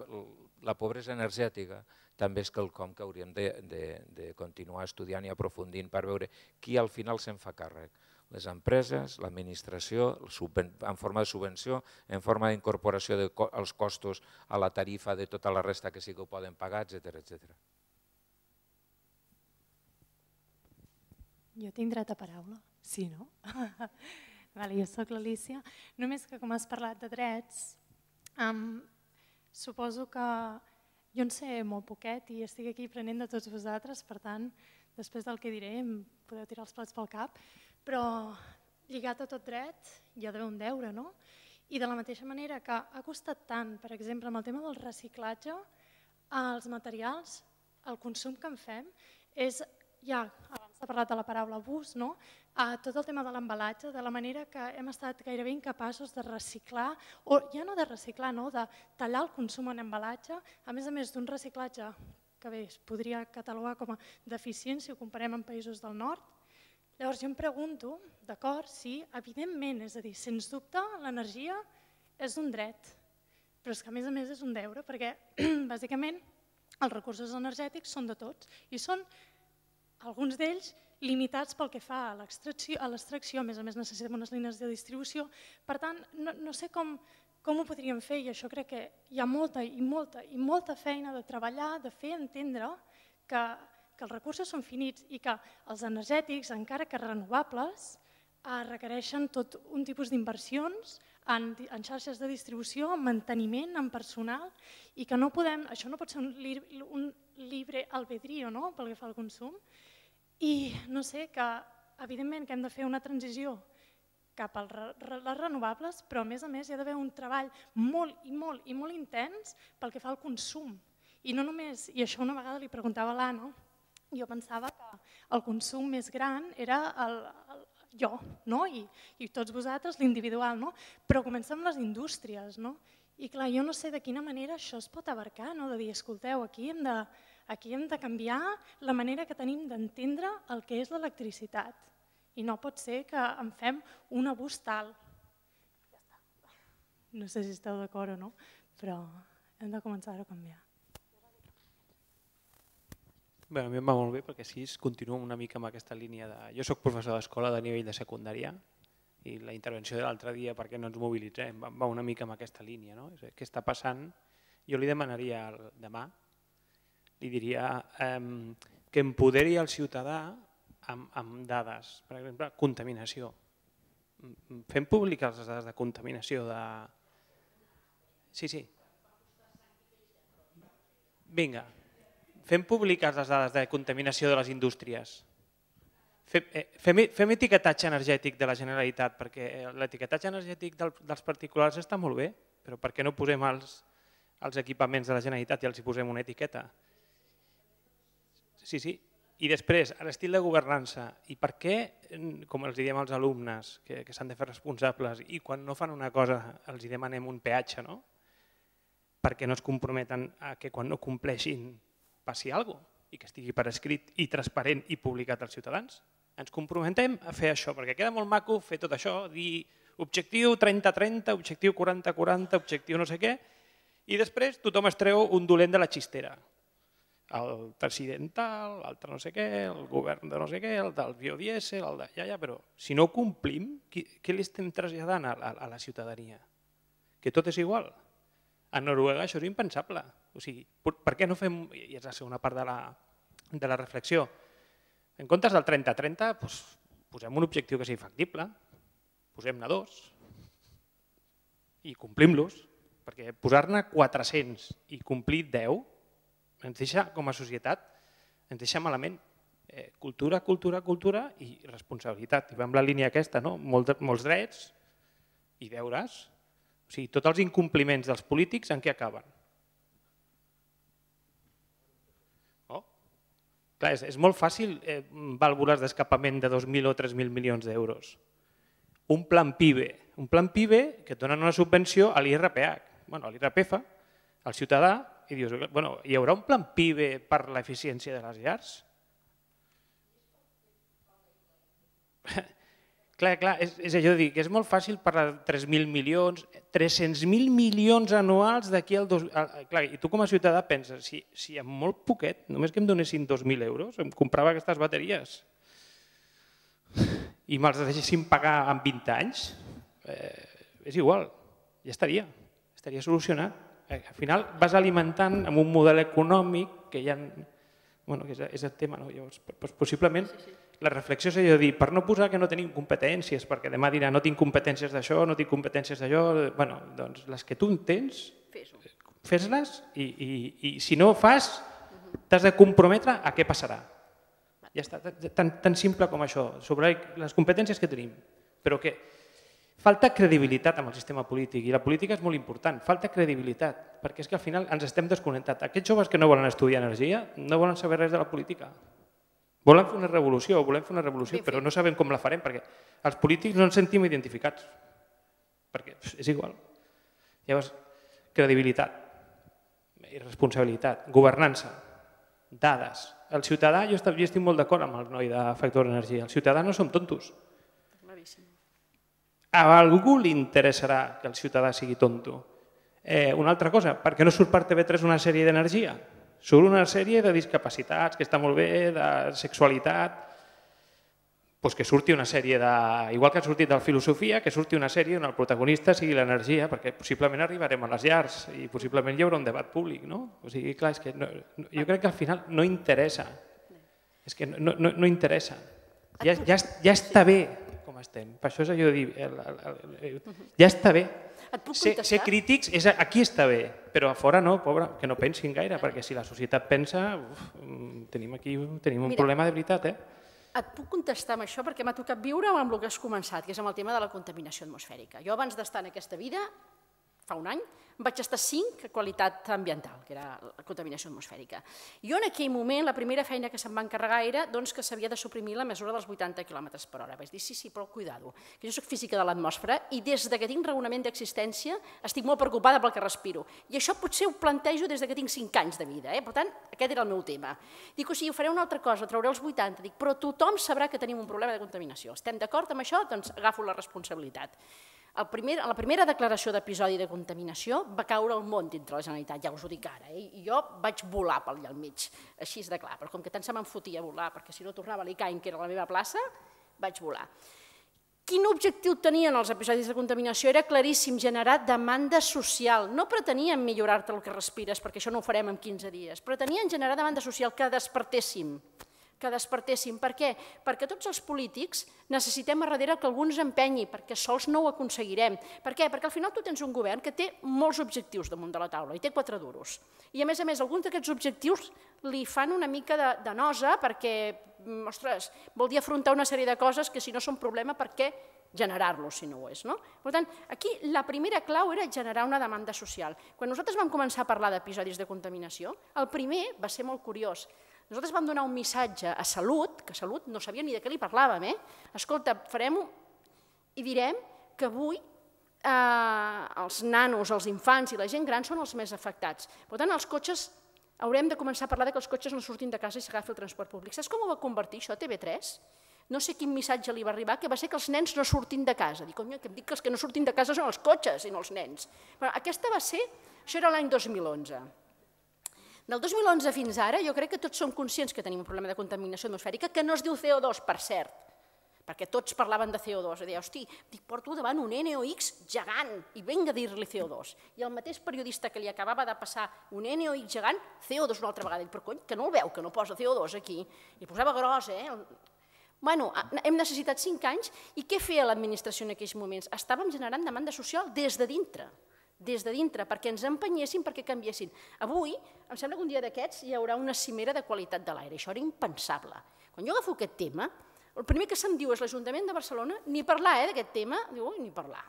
la pobresa energètica també és quelcom que hauríem de, de, de continuar estudiant i aprofundint per veure qui al final se'n fa càrrec les empreses, l'administració, en forma de subvenció, en forma d'incorporació dels costos a la tarifa de tota la resta que sí que ho poden pagar, etc etc. Jo tinc dret a paraula? Sí, no? vale, jo sóc l'Alicia. Només que com has parlat de drets, suposo que jo en sé molt poquet i estic aquí aprenent de tots vosaltres, per tant, després del que diré em podeu tirar els plats pel cap, però lligat a tot dret hi ha d'haver un deure, no? I de la mateixa manera que ha costat tant, per exemple, amb el tema del reciclatge, els materials, el consum que en fem, és ja, abans s'ha parlat de la paraula abús, no? a tot el tema de l'embalatge, de la manera que hem estat gairebé incapaços de reciclar, o ja no de reciclar, no? de tallar el consum en embalatge, a més a més d'un reciclatge que bé, es podria catalogar com a deficient si ho comparem amb països del nord, Llavors jo em pregunto, d'acord, sí, evidentment, és a dir, sens dubte l'energia és un dret, però és que a més a més és un deure, perquè bàsicament els recursos energètics són de tots i són alguns d'ells limitats pel que fa a l'extracció, a més a més necessitem unes línies de distribució, per tant no, no sé com, com ho podríem fer i això crec que hi ha molta i molta i molta feina de treballar, de fer entendre que que els recursos són finits i que els energètics, encara que renovables, eh, requereixen tot un tipus d'inversions en, en xarxes de distribució, en manteniment, en personal, i que no podem, això no pot ser un, un libre albedrío no? pel que fa al consum. I no sé, que evidentment que hem de fer una transició cap a les renovables, però a més a més hi ha d'haver un treball molt i molt i molt intens pel que fa al consum. I no només, i això una vegada li preguntava a l'Anna, jo pensava que el consum més gran era el, el jo, no? I, i tots vosaltres l'individual, no? però comença amb les indústries. No? I clar, jo no sé de quina manera això es pot abarcar, no? de dir, escolteu, aquí hem de, aquí hem de canviar la manera que tenim d'entendre el que és l'electricitat. I no pot ser que en fem un abús tal. No sé si esteu d'acord o no, però hem de començar a canviar. Bé, a mi em va molt bé perquè així continuo una mica amb aquesta línia de... Jo sóc professor d'escola de nivell de secundària i la intervenció de l'altre dia perquè no ens mobilitzem va una mica amb aquesta línia. No? Què està passant? Jo li demanaria demà, li diria eh, que empoderi el ciutadà amb, amb dades, per exemple, contaminació. Fem públiques les dades de contaminació de... Sí, sí. Vinga, fem públiques les dades de contaminació de les indústries. Fem, eh, fem, fem etiquetatge energètic de la Generalitat, perquè eh, l'etiquetatge energètic del, dels particulars està molt bé, però per què no posem els, els equipaments de la Generalitat i els hi posem una etiqueta? Sí, sí, I després, l'estil de governança, i per què, com els diem als alumnes, que, que s'han de fer responsables, i quan no fan una cosa els hi demanem un peatge, no? perquè no es comprometen a que quan no compleixin passi alguna cosa i que estigui per escrit i transparent i publicat als ciutadans. Ens comprometem a fer això, perquè queda molt maco fer tot això, dir objectiu 30-30, objectiu 40-40, objectiu no sé què, i després tothom es treu un dolent de la xistera. El president tal, l'altre no sé què, el govern de no sé què, el del biodiesel, el de... Ja, ja, però si no ho complim, què li estem traslladant a, a, a la ciutadania? Que tot és igual. A Noruega això és impensable. O sigui, per què no fem, i és la segona part de la, de la reflexió, en comptes del 30-30, doncs, posem un objectiu que sigui factible, posem-ne dos i complim-los, perquè posar-ne 400 i complir 10 ens deixa, com a societat, ens deixa malament. Eh, cultura, cultura, cultura i responsabilitat. I va amb la línia aquesta, no? Molt, molts drets i deures, o sigui, tots els incompliments dels polítics en què acaben? Oh? Clar, és, és molt fàcil eh, vàlvules d'escapament de 2.000 o 3.000 milions d'euros. Un plan PIBE, un plan PIBE que et donen una subvenció a l'IRPH, bueno, a l'IRPF, al ciutadà, i dius, bueno, hi haurà un plan PIBE per l'eficiència de les llars? Clar, clar, és, és allò de dir que és molt fàcil parlar de 3.000 milions, 300.000 milions anuals d'aquí al... Dos, clar, I tu com a ciutadà penses, si, si amb molt poquet, només que em donessin 2.000 euros, em comprava aquestes bateries i me'ls deixessin pagar en 20 anys, eh, és igual, ja estaria, estaria solucionat. Eh, al final vas alimentant amb un model econòmic que ja... Bueno, que és, és el tema, no? Llavors, doncs, possiblement... Sí, sí la reflexió és allò de dir, per no posar que no tenim competències, perquè demà dirà no tinc competències d'això, no tinc competències d'allò, bueno, doncs les que tu en tens, fes-les i, i, i si no ho fas, t'has de comprometre a què passarà. Ja està, tan, tan simple com això, sobre les competències que tenim. Però que falta credibilitat amb el sistema polític i la política és molt important, falta credibilitat, perquè és que al final ens estem desconnectats. Aquests joves que no volen estudiar energia no volen saber res de la política. Volem fer una revolució, volem fer una revolució, però no sabem com la farem, perquè els polítics no ens sentim identificats, perquè és igual. Llavors, credibilitat, responsabilitat, governança, dades. El ciutadà, jo estic, jo estic molt d'acord amb el noi de Factor Energia, el ciutadà no som tontos. A algú li interessarà que el ciutadà sigui tonto. Eh, una altra cosa, per què no surt per TV3 una sèrie d'energia? Surt una sèrie de discapacitats, que està molt bé, de sexualitat, doncs que surti una sèrie de... Igual que ha sortit de filosofia, que surti una sèrie on el protagonista sigui l'energia, perquè possiblement arribarem a les llars i possiblement hi haurà un debat públic, no? O sigui, clar, és que no, jo crec que al final no interessa. És que no, no, no interessa. Ja, ja, ja està bé com estem. Per això és allò de dir... El, el, el, ja està bé. Et puc ser, ser crítics, és, aquí està bé, però a fora no, pobre, que no pensin gaire, perquè si la societat pensa, uf, mm, tenim aquí tenim un Mira, problema de veritat. Eh? Et puc contestar amb això perquè m'ha tocat viure amb el que has començat, que és amb el tema de la contaminació atmosfèrica. Jo abans d'estar en aquesta vida, fa un any, vaig estar 5 a qualitat ambiental, que era la contaminació atmosfèrica. Jo en aquell moment la primera feina que se'm va encarregar era doncs, que s'havia de suprimir la mesura dels 80 km per hora. Vaig dir, sí, sí, però cuidado, que jo sóc física de l'atmosfera i des de que tinc raonament d'existència estic molt preocupada pel que respiro. I això potser ho plantejo des de que tinc 5 anys de vida. Eh? Per tant, aquest era el meu tema. Dic, o sigui, faré una altra cosa, trauré els 80. Dic, però tothom sabrà que tenim un problema de contaminació. Estem d'acord amb això? Doncs agafo la responsabilitat. El primer, la primera declaració d'episodi de contaminació va caure al món dintre la Generalitat, ja us ho dic ara, eh? i jo vaig volar pel allà al mig, així és de clar, però com que tant se me'n fotia volar, perquè si no tornava a l'ICAIN, que era la meva plaça, vaig volar. Quin objectiu tenien els episodis de contaminació? Era claríssim, generar demanda social. No pretenien millorar-te el que respires, perquè això no ho farem en 15 dies, pretenien generar demanda social, que despertéssim que despertéssim. Per què? Perquè tots els polítics necessitem a darrere que algú ens empenyi, perquè sols no ho aconseguirem. Per què? Perquè al final tu tens un govern que té molts objectius damunt de la taula i té quatre duros. I a més a més, alguns d'aquests objectius li fan una mica de, de nosa perquè, mm, ostres, vol dir afrontar una sèrie de coses que si no són problema, per què generar-los si no ho és. No? Per tant, aquí la primera clau era generar una demanda social. Quan nosaltres vam començar a parlar d'episodis de contaminació, el primer va ser molt curiós Nosaltres vam donar un missatge a Salut, que Salut no sabia ni de què li parlàvem, eh? Escolta, farem i direm que avui eh, els nanos, els infants i la gent gran són els més afectats. Per tant, els cotxes, haurem de començar a parlar de que els cotxes no surtin de casa i s'agafi el transport públic. Saps com ho va convertir això, TV3? No sé quin missatge li va arribar, que va ser que els nens no surtin de casa. Dic, cony, que em dic que els que no surtin de casa són els cotxes i no els nens. Però aquesta va ser, això era l'any 2011. Del 2011 fins ara, jo crec que tots som conscients que tenim un problema de contaminació atmosfèrica, que no es diu CO2, per cert, perquè tots parlaven de CO2, i deia, hosti, dic, porto davant un NOx gegant, i venga a dir-li CO2. I el mateix periodista que li acabava de passar un NOx gegant, CO2 una altra vegada, dic, però cony, que no el veu, que no posa CO2 aquí. I posava gros, eh? Bueno, hem necessitat cinc anys, i què feia l'administració en aquells moments? Estàvem generant demanda social des de dintre, des de dintre, perquè ens empenyessin, perquè canviessin. Avui, em sembla que un dia d'aquests hi haurà una cimera de qualitat de l'aire, això era impensable. Quan jo agafo aquest tema, el primer que se'm diu és l'Ajuntament de Barcelona, ni parlar eh, d'aquest tema, diu, ni parlar.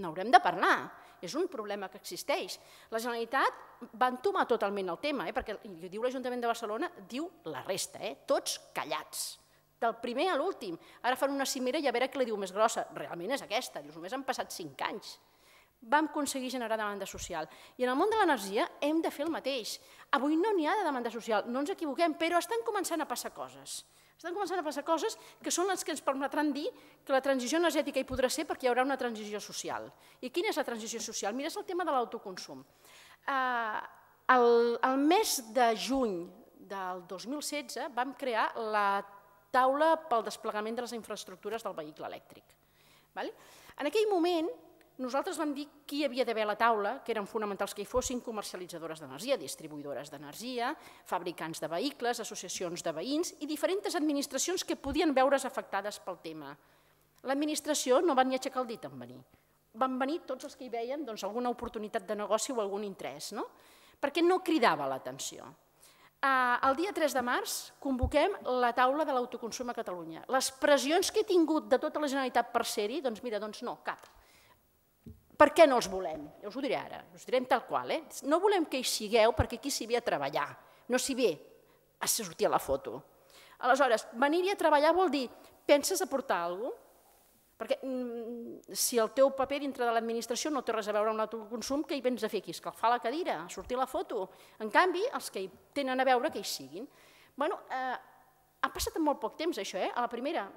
N'haurem de parlar, és un problema que existeix. La Generalitat va entomar totalment el tema, eh, perquè diu l'Ajuntament de Barcelona, diu la resta, eh, tots callats, del primer a l'últim. Ara fan una cimera i a veure què li diu més grossa. Realment és aquesta, dius, només han passat cinc anys. Vam aconseguir generar demanda social. I en el món de l'energia hem de fer el mateix. Avui no n'hi ha de demanda social, no ens equivoquem, però estan començant a passar coses. Estan començant a passar coses que són les que ens permetran dir que la transició energètica hi podrà ser perquè hi haurà una transició social. I quina és la transició social? Mira, és el tema de l'autoconsum. Eh, el, el mes de juny del 2016 vam crear la taula pel desplegament de les infraestructures del vehicle elèctric. En aquell moment nosaltres vam dir qui hi havia d'haver a la taula, que eren fonamentals que hi fossin comercialitzadores d'energia, distribuïdores d'energia, fabricants de vehicles, associacions de veïns i diferents administracions que podien veure's afectades pel tema. L'administració no va ni aixecar el dit en venir. Van venir tots els que hi veien doncs, alguna oportunitat de negoci o algun interès, no? perquè no cridava l'atenció. El dia 3 de març convoquem la taula de l'autoconsum a Catalunya. Les pressions que he tingut de tota la Generalitat per ser-hi, doncs mira, doncs no, cap per què no els volem? Jo us ho diré ara, us ho direm tal qual. Eh? No volem que hi sigueu perquè aquí s'hi ve a treballar, no s'hi ve a sortir a la foto. Aleshores, venir-hi a treballar vol dir, penses aportar alguna cosa? Perquè mm, si el teu paper dintre de l'administració no té res a veure amb l'autoconsum, què hi vens a fer aquí? Escalfar la cadira, sortir la foto. En canvi, els que hi tenen a veure, que hi siguin. Bueno, eh, ha passat molt poc temps això, eh? a la primera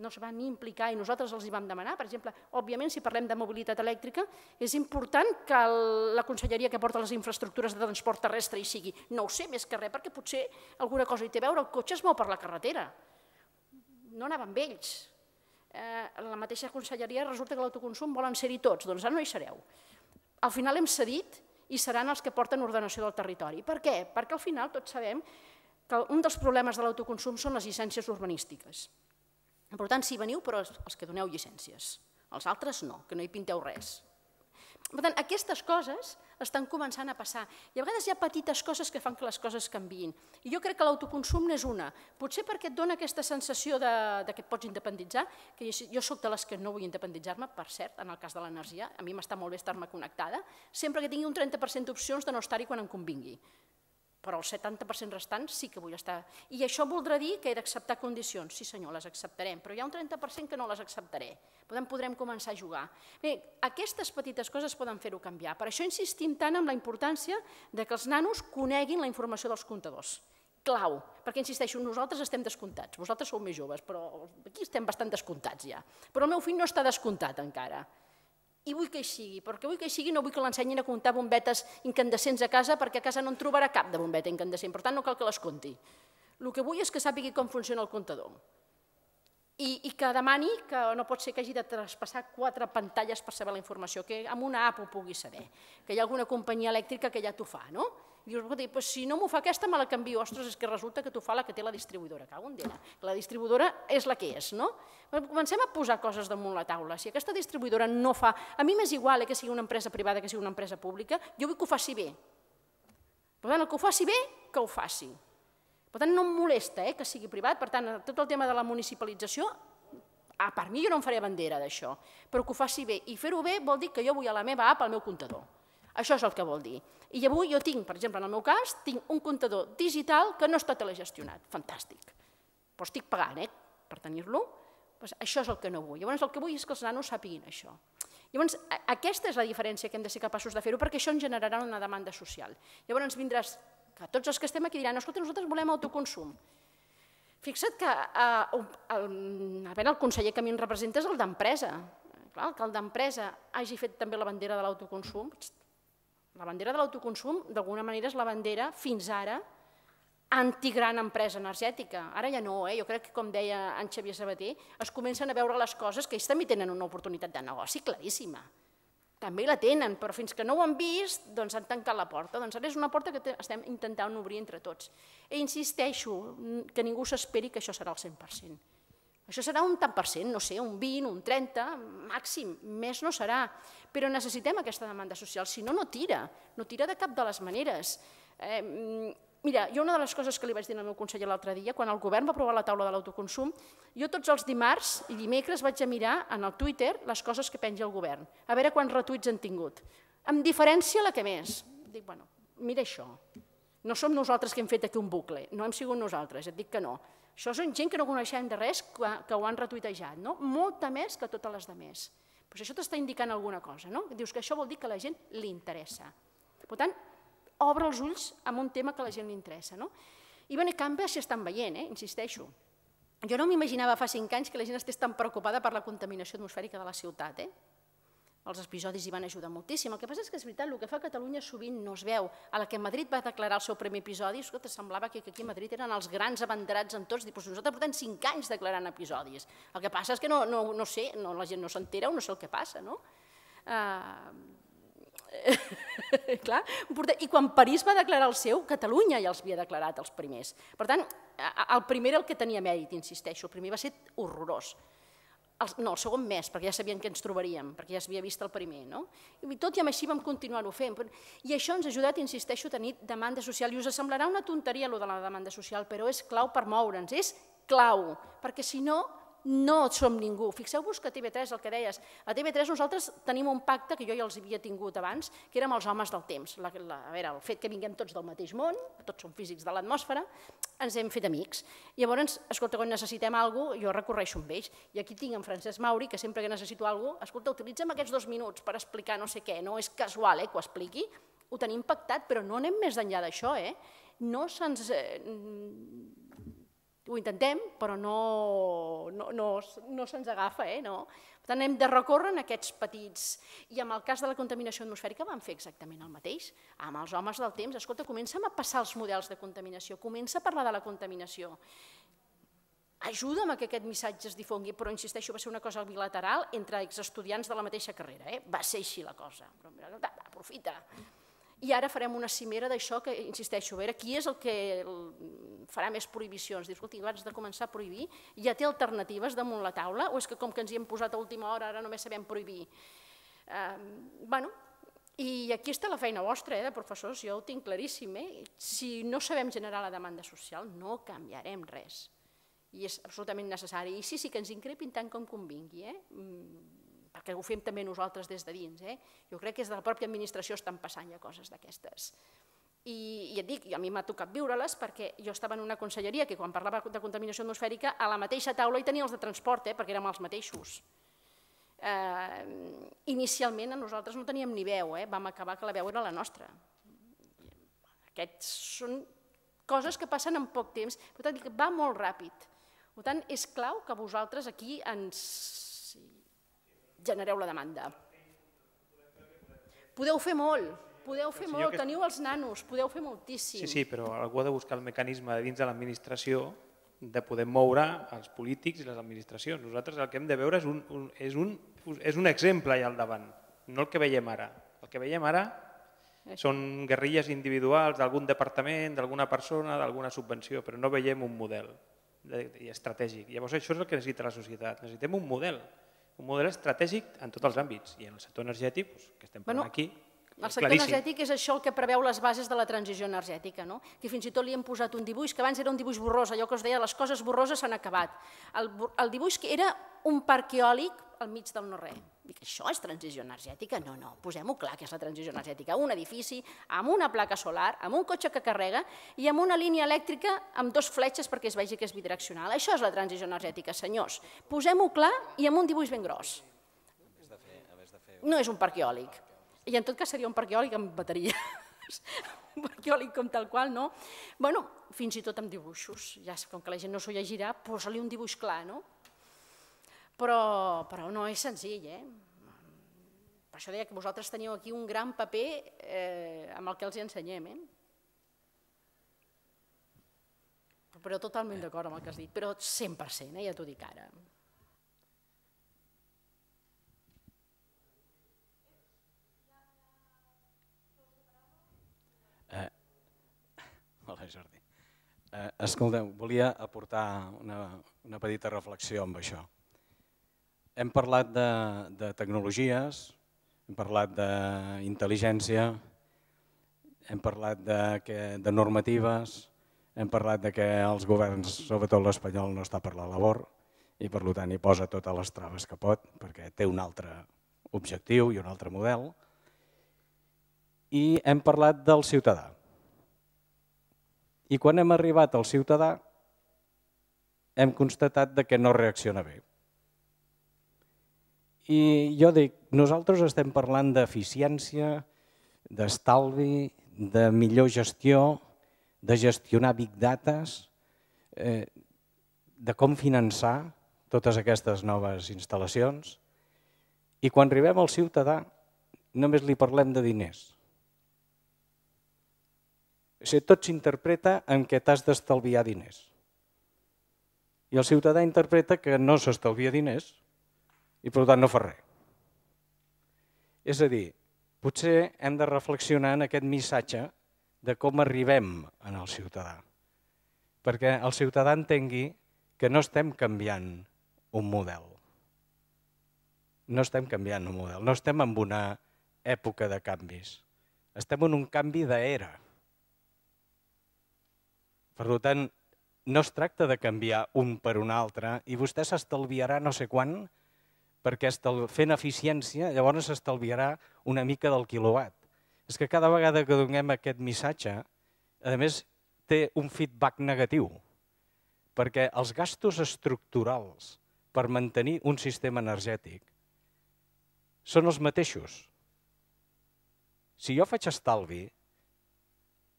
no es van ni implicar i nosaltres els hi vam demanar. Per exemple, òbviament, si parlem de mobilitat elèctrica, és important que la conselleria que porta les infraestructures de transport terrestre hi sigui. No ho sé, més que res, perquè potser alguna cosa hi té a veure, el cotxe es mou per la carretera. No anava amb ells. Eh, la mateixa conselleria resulta que l'autoconsum volen ser-hi tots, doncs ara no hi sereu. Al final hem cedit i seran els que porten ordenació del territori. Per què? Perquè al final tots sabem que un dels problemes de l'autoconsum són les llicències urbanístiques. Per tant, si veniu, però els que doneu llicències. Els altres no, que no hi pinteu res. Per tant, aquestes coses estan començant a passar. I a vegades hi ha petites coses que fan que les coses canviïn. I jo crec que l'autoconsum n'és una. Potser perquè et dona aquesta sensació de, de que et pots independitzar, que jo sóc de les que no vull independitzar-me, per cert, en el cas de l'energia, a mi m'està molt bé estar-me connectada, sempre que tingui un 30% d'opcions de no estar-hi quan em convingui però el 70% restant sí que vull estar. I això voldrà dir que he d'acceptar condicions. Sí senyor, les acceptarem, però hi ha un 30% que no les acceptaré. Podem, podrem començar a jugar. Bé, aquestes petites coses poden fer-ho canviar. Per això insistim tant en la importància de que els nanos coneguin la informació dels comptadors. Clau, perquè insisteixo, nosaltres estem descomptats, vosaltres sou més joves, però aquí estem bastant descomptats ja. Però el meu fill no està descomptat encara i vull que hi sigui, perquè vull que hi sigui no vull que l'ensenyin a comptar bombetes incandescents a casa perquè a casa no en trobarà cap de bombeta incandescent, per tant no cal que les compti. El que vull és que sàpigui com funciona el comptador. I, i que demani que no pot ser que hagi de traspassar quatre pantalles per saber la informació, que amb una app ho pugui saber, que hi ha alguna companyia elèctrica que ja t'ho fa, no? Dius, pues si no m'ho fa aquesta, me la canvio. Ostres, és que resulta que t'ho fa la que té la distribuïdora. Cago en dena. La distribuïdora és la que és, no? Comencem a posar coses damunt la taula. Si aquesta distribuïdora no fa... A mi m'és igual eh, que sigui una empresa privada que sigui una empresa pública, jo vull que ho faci bé. Per tant, el que ho faci bé, que ho faci. Per tant, no em molesta eh, que sigui privat. Per tant, tot el tema de la municipalització, a part mi jo no em faré bandera d'això, però que ho faci bé. I fer-ho bé vol dir que jo vull a la meva app al meu comptador Això és el que vol dir. I avui jo tinc, per exemple, en el meu cas, tinc un comptador digital que no està telegestionat. Fantàstic. Però estic pagant eh, per tenir-lo. Pues això és el que no vull. Llavors el que vull és que els nanos sàpiguin això. Llavors, aquesta és la diferència que hem de ser capaços de fer-ho perquè això ens generarà una demanda social. Llavors vindràs, que tots els que estem aquí diran, escolta, nosaltres volem autoconsum. Fixa't que eh, el, a veure, el conseller que a mi em representa és el d'empresa. Clar, que el d'empresa hagi fet també la bandera de l'autoconsum, la bandera de l'autoconsum d'alguna manera és la bandera fins ara antigran empresa energètica. Ara ja no, eh? jo crec que com deia en Xavier Sabater, es comencen a veure les coses que ells també tenen una oportunitat de negoci claríssima. També la tenen, però fins que no ho han vist, doncs han tancat la porta. Doncs ara és una porta que estem intentant obrir entre tots. I insisteixo, que ningú s'esperi que això serà el 100%. Això serà un tant per cent, no sé, un 20, un 30, màxim, més no serà. Però necessitem aquesta demanda social, si no, no tira, no tira de cap de les maneres. Eh, Mira, jo una de les coses que li vaig dir al meu conseller l'altre dia, quan el govern va aprovar la taula de l'autoconsum, jo tots els dimarts i dimecres vaig a mirar en el Twitter les coses que penja el govern, a veure quants retuits han tingut. Amb diferència la que més. Dic, bueno, mira això. No som nosaltres que hem fet aquí un bucle, no hem sigut nosaltres, et dic que no. Això són gent que no coneixem de res que, que ho han retuitejat, no? molta més que totes les de més. Però això t'està indicant alguna cosa, no? Dius que això vol dir que la gent li interessa. Per tant, obre els ulls amb un tema que la gent li interessa. No? I bé, canvi s'hi estan veient, eh? insisteixo. Jo no m'imaginava fa cinc anys que la gent estés tan preocupada per la contaminació atmosfèrica de la ciutat. Eh? Els episodis hi van ajudar moltíssim. El que passa és que és veritat, el que fa Catalunya sovint no es veu. A la que Madrid va declarar el seu primer episodi, escolta, semblava que aquí a Madrid eren els grans abanderats en tots, doncs nosaltres portem cinc anys declarant episodis. El que passa és que no, no, no sé, no, la gent no s'entera o no sé el que passa. No? Uh, Clar, I quan París va declarar el seu, Catalunya ja els havia declarat els primers. Per tant, el primer era el que tenia mèrit, insisteixo, el primer va ser horrorós. El, no, el segon més, perquè ja sabien que ens trobaríem, perquè ja s'havia vist el primer. No? I tot i amb així vam continuar-ho fent. I això ens ha ajudat, insisteixo, a tenir demanda social. I us semblarà una tonteria, allò de la demanda social, però és clau per moure'ns, és clau, perquè si no no som ningú. Fixeu-vos que a TV3, el que deies, a TV3 nosaltres tenim un pacte que jo ja els havia tingut abans, que érem els homes del temps. La, la, a veure, el fet que vinguem tots del mateix món, tots som físics de l'atmosfera, ens hem fet amics. Llavors, escolta, quan necessitem alguna cosa, jo recorreixo amb ells. I aquí tinc en Francesc Mauri, que sempre que necessito alguna cosa, escolta, utilitzem aquests dos minuts per explicar no sé què, no és casual eh, que ho expliqui, ho tenim pactat, però no anem més enllà d'això. Eh? No se'ns... Eh, ho intentem, però no, no, no, no se'ns agafa. Eh? No? Per tant, hem de recórrer en aquests petits... I en el cas de la contaminació atmosfèrica vam fer exactament el mateix. Amb els homes del temps, escolta, comencem a passar els models de contaminació, comença a parlar de la contaminació. Ajuda'm a que aquest missatge es difongui, però insisteixo, va ser una cosa bilateral entre exestudiants de la mateixa carrera. Eh? Va ser així la cosa. Però mira, aprofita. I ara farem una cimera d'això que, insisteixo, a veure qui és el que farà més prohibicions. Dius, escolta, abans de començar a prohibir, ja té alternatives damunt la taula o és que com que ens hi hem posat a última hora ara només sabem prohibir? Eh, bueno, i aquí està la feina vostra, eh, de professors, jo ho tinc claríssim. Eh? Si no sabem generar la demanda social, no canviarem res. I és absolutament necessari. I sí, sí que ens increpin tant com convingui. Eh? Perquè ho fem també nosaltres des de dins. Eh? Jo crec que és de la pròpia administració estan passant ja coses d'aquestes. I, I et dic, a mi m'ha tocat viure-les perquè jo estava en una conselleria que quan parlava de contaminació atmosfèrica a la mateixa taula hi tenia els de transport, eh, perquè érem els mateixos. Eh, inicialment a nosaltres no teníem ni veu, eh, vam acabar que la veu era la nostra. Aquests són coses que passen en poc temps, per tant, va molt ràpid. Per tant, és clau que vosaltres aquí ens genereu la demanda. Podeu fer molt, podeu fer molt, que... teniu els nanos, podeu fer moltíssim. Sí, sí, però algú ha de buscar el mecanisme dins de l'administració de poder moure els polítics i les administracions. Nosaltres el que hem de veure és un, un, és un, és un exemple allà al davant, no el que veiem ara. El que veiem ara són guerrilles individuals d'algun departament, d'alguna persona, d'alguna subvenció, però no veiem un model estratègic. Llavors això és el que necessita la societat. Necessitem un model un model estratègic en tots els àmbits i en el sector energètic, doncs, que estem parlant bueno, aquí, el sector claríssim. energètic és això el que preveu les bases de la transició energètica, no? que fins i tot li hem posat un dibuix, que abans era un dibuix borrós, allò que us deia, les coses borroses s'han acabat. El, el dibuix que era un parc eòlic al mig del no res. Dic, això és transició energètica? No, no, posem-ho clar que és la transició energètica. Un edifici amb una placa solar, amb un cotxe que carrega i amb una línia elèctrica amb dos fletxes perquè es vegi que és bidireccional. Això és la transició energètica, senyors. Posem-ho clar i amb un dibuix ben gros. No és un parc eòlic. I en tot cas seria un parc eòlic amb bateria. un parc eòlic com tal qual, no? Bueno, fins i tot amb dibuixos. Ja com que la gent no s'ho llegirà, posa-li un dibuix clar, no? Però, però no és senzill, eh? Per això deia que vosaltres teniu aquí un gran paper eh, amb el que els ensenyem, eh? Però totalment d'acord amb el que has dit, però 100%, eh, ja t'ho dic ara. Hola Jordi. Eh, escolteu, volia aportar una, una petita reflexió amb això. Hem parlat de, de tecnologies, hem parlat d'intel·ligència, hem parlat de, que, de normatives, hem parlat de que els governs, sobretot l'espanyol, no està per la labor i per tant hi posa totes les traves que pot perquè té un altre objectiu i un altre model. I hem parlat del ciutadà. I quan hem arribat al ciutadà hem constatat de que no reacciona bé. I jo dic, nosaltres estem parlant d'eficiència, d'estalvi, de millor gestió, de gestionar big dates, eh, de com finançar totes aquestes noves instal·lacions. I quan arribem al ciutadà només li parlem de diners. Sigui, tot s'interpreta en què t'has d'estalviar diners. I el ciutadà interpreta que no s'estalvia diners i per tant no fa res. És a dir, potser hem de reflexionar en aquest missatge de com arribem en el ciutadà. Perquè el ciutadà entengui que no estem canviant un model. No estem canviant un model, no estem en una època de canvis. Estem en un canvi d'era. Per tant, no es tracta de canviar un per un altre i vostè s'estalviarà no sé quan perquè fent eficiència llavors s'estalviarà una mica del quilowatt. És que cada vegada que donem aquest missatge, a més, té un feedback negatiu, perquè els gastos estructurals per mantenir un sistema energètic són els mateixos. Si jo faig estalvi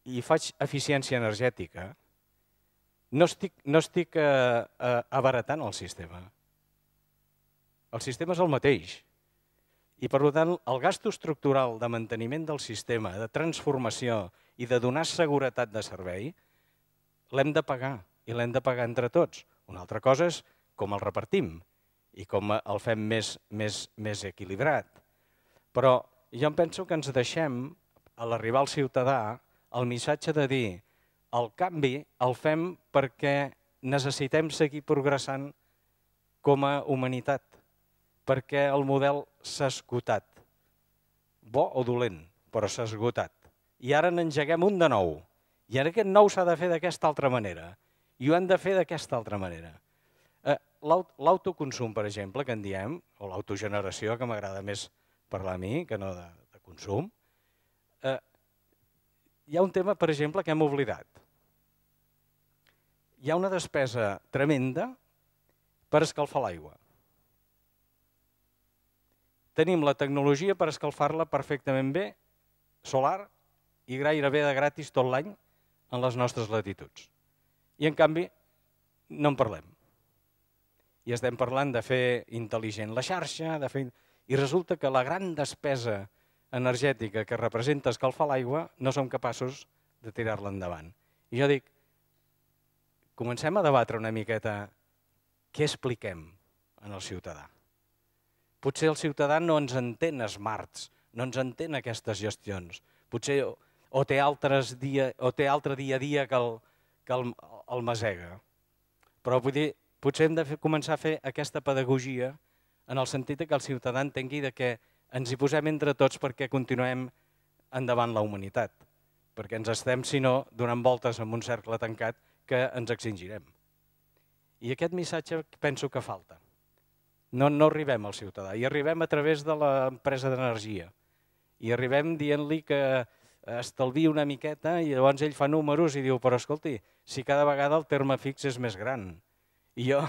i faig eficiència energètica, no estic, no estic eh, eh, abaratant el sistema. El sistema és el mateix. I per tant, el gasto estructural de manteniment del sistema, de transformació i de donar seguretat de servei, l'hem de pagar i l'hem de pagar entre tots. Una altra cosa és com el repartim i com el fem més, més, més equilibrat. Però jo em penso que ens deixem, a l'arribar al ciutadà, el missatge de dir el canvi el fem perquè necessitem seguir progressant com a humanitat perquè el model s'ha esgotat. Bo o dolent, però s'ha esgotat. I ara n'engeguem un de nou. I ara aquest nou s'ha de fer d'aquesta altra manera. I ho hem de fer d'aquesta altra manera. Eh, l'autoconsum, per exemple, que en diem, o l'autogeneració, que m'agrada més parlar a mi que no de, de consum, hi ha un tema, per exemple, que hem oblidat. Hi ha una despesa tremenda per escalfar l'aigua. Tenim la tecnologia per escalfar-la perfectament bé, solar i gairebé de gratis tot l'any en les nostres latituds. I en canvi no en parlem. I estem parlant de fer intel·ligent la xarxa, de fer... i resulta que la gran despesa energètica que representa escalfar l'aigua no som capaços de tirar-la endavant. I jo dic, comencem a debatre una miqueta què expliquem en el ciutadà. Potser el ciutadà no ens entén smarts, no ens entén aquestes gestions. Potser o té, altres dia, o té altre dia a dia que el, que el, el masega. Però vull dir, potser hem de fer, començar a fer aquesta pedagogia en el sentit que el ciutadà entengui de que ens hi posem entre tots perquè continuem endavant la humanitat. Perquè ens estem, si no, donant voltes en un cercle tancat que ens extingirem. I aquest missatge penso que falta no, no arribem al ciutadà, i arribem a través de l'empresa d'energia. I arribem dient-li que estalvi una miqueta i llavors ell fa números i diu, però escolti, si cada vegada el terme fix és més gran i jo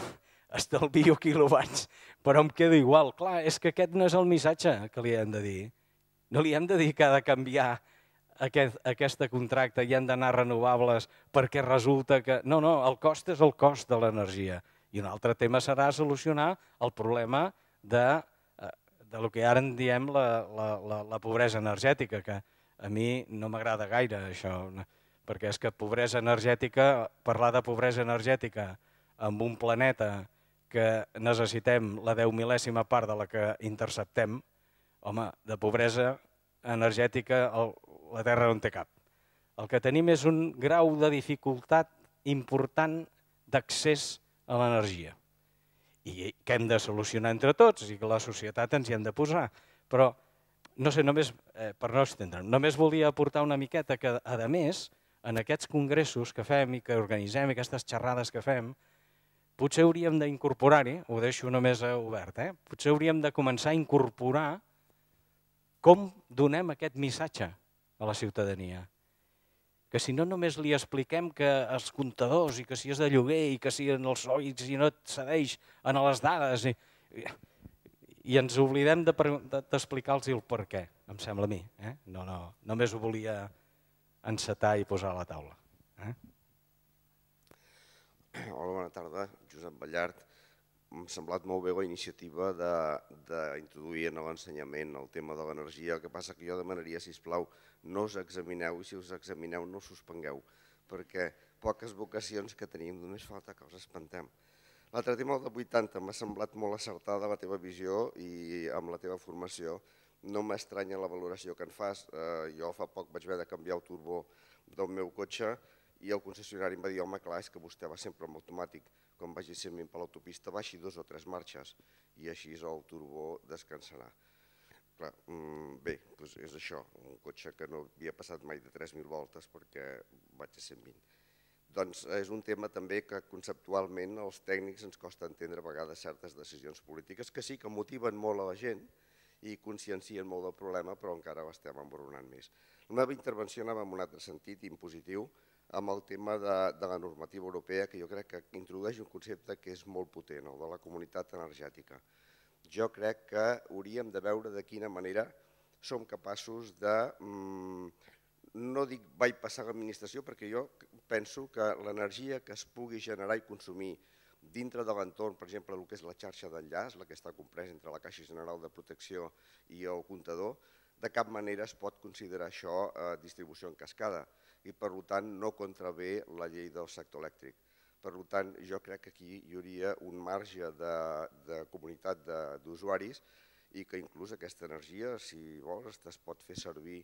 estalvio quilowatts, però em quedo igual. Clar, és que aquest no és el missatge que li hem de dir. No li hem de dir que ha de canviar aquest, aquesta contracte i han d'anar renovables perquè resulta que... No, no, el cost és el cost de l'energia. I un altre tema serà solucionar el problema de, eh, de lo que ara en diem la, la, la, la pobresa energètica, que a mi no m'agrada gaire això, perquè és que pobresa energètica, parlar de pobresa energètica amb un planeta que necessitem la 10 mil·lèsima part de la que interceptem, home, de pobresa energètica la Terra no en té cap. El que tenim és un grau de dificultat important d'accés a l'energia i que hem de solucionar entre tots i que la societat ens hi hem de posar. Però, no sé, només, eh, per no estendre, només volia aportar una miqueta que, a més, en aquests congressos que fem i que organitzem, aquestes xerrades que fem, potser hauríem d'incorporar-hi, ho deixo només obert, eh? potser hauríem de començar a incorporar com donem aquest missatge a la ciutadania. Que si no només li expliquem que els comptadors i que si és de lloguer i que si en els oïts i no et cedeix en les dades i, i ens oblidem d'explicar-los de, el per què, em sembla a mi. Eh? No, no, només ho volia encetar i posar a la taula. Eh? Hola, bona tarda. Josep Ballart m'ha semblat molt bé la iniciativa d'introduir en l'ensenyament el tema de l'energia. El que passa que jo demanaria, si us plau, no us examineu i si us examineu no us suspengueu, perquè poques vocacions que tenim només falta que els espantem. L'altre tema, el de 80, m'ha semblat molt acertada la teva visió i amb la teva formació no m'estranya la valoració que en fas. Eh, jo fa poc vaig haver de canviar el turbo del meu cotxe i el concessionari em va dir, home, clar, és que vostè va sempre amb automàtic quan vagi sempre per l'autopista, baixi dos o tres marxes i així el turbo descansarà. Clar, mm, bé, doncs és això, un cotxe que no havia passat mai de 3.000 voltes perquè vaig a 120. Doncs és un tema també que conceptualment els tècnics ens costa entendre a vegades certes decisions polítiques que sí que motiven molt a la gent i consciencien molt del problema, però encara l'estem embronant més. La meva intervenció anava en un altre sentit, impositiu, amb el tema de, de la normativa europea, que jo crec que introdueix un concepte que és molt potent, el de la comunitat energètica. Jo crec que hauríem de veure de quina manera som capaços de, mm, no dic vaig passar l'administració, perquè jo penso que l'energia que es pugui generar i consumir dintre de l'entorn, per exemple, el que és la xarxa d'enllaç, la que està compresa entre la Caixa General de Protecció i el comptador, de cap manera es pot considerar això eh, distribució en cascada i per tant no contravé la llei del sector elèctric. Per tant, jo crec que aquí hi hauria un marge de, de comunitat d'usuaris i que inclús aquesta energia, si vols, es pot fer servir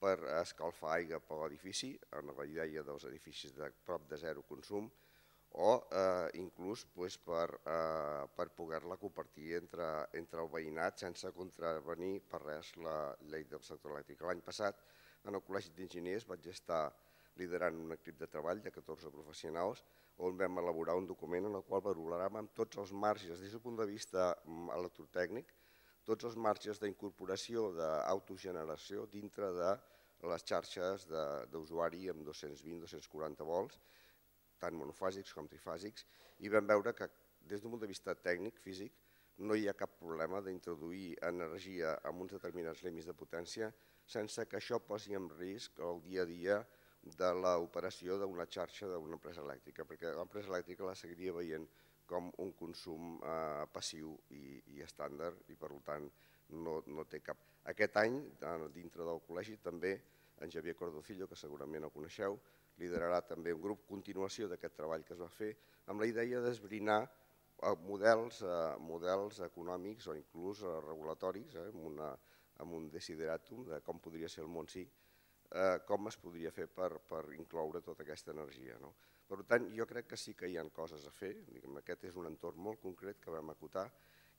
per escalfar aigua per l'edifici, en la idea dels edificis de prop de zero consum, o eh, inclús pues, per, eh, per poder-la compartir entre, entre el veïnat sense contravenir per res la llei del sector elèctric. L'any passat, en el Col·legi d'Enginyers vaig estar liderant un equip de treball de 14 professionals on vam elaborar un document en el qual valoràvem amb tots els marges, des del punt de vista mm, electrotècnic, tots els marges d'incorporació d'autogeneració dintre de les xarxes d'usuari amb 220-240 volts, tant monofàsics com trifàsics, i vam veure que des d'un punt de vista tècnic, físic, no hi ha cap problema d'introduir energia amb uns determinats límits de potència sense que això posi en risc el dia a dia de l'operació d'una xarxa d'una empresa elèctrica, perquè l'empresa elèctrica la seguiria veient com un consum eh, passiu i, i estàndard i per tant no, no té cap. Aquest any, dintre del col·legi, també en Javier Cordocillo, que segurament el coneixeu, liderarà també un grup continuació d'aquest treball que es va fer amb la idea d'esbrinar eh, models, eh, models econòmics o inclús eh, regulatoris, eh, amb una, amb un desideratum de com podria ser el món sí, eh, com es podria fer per, per incloure tota aquesta energia. No? Per tant, jo crec que sí que hi ha coses a fer, diguem, aquest és un entorn molt concret que vam acotar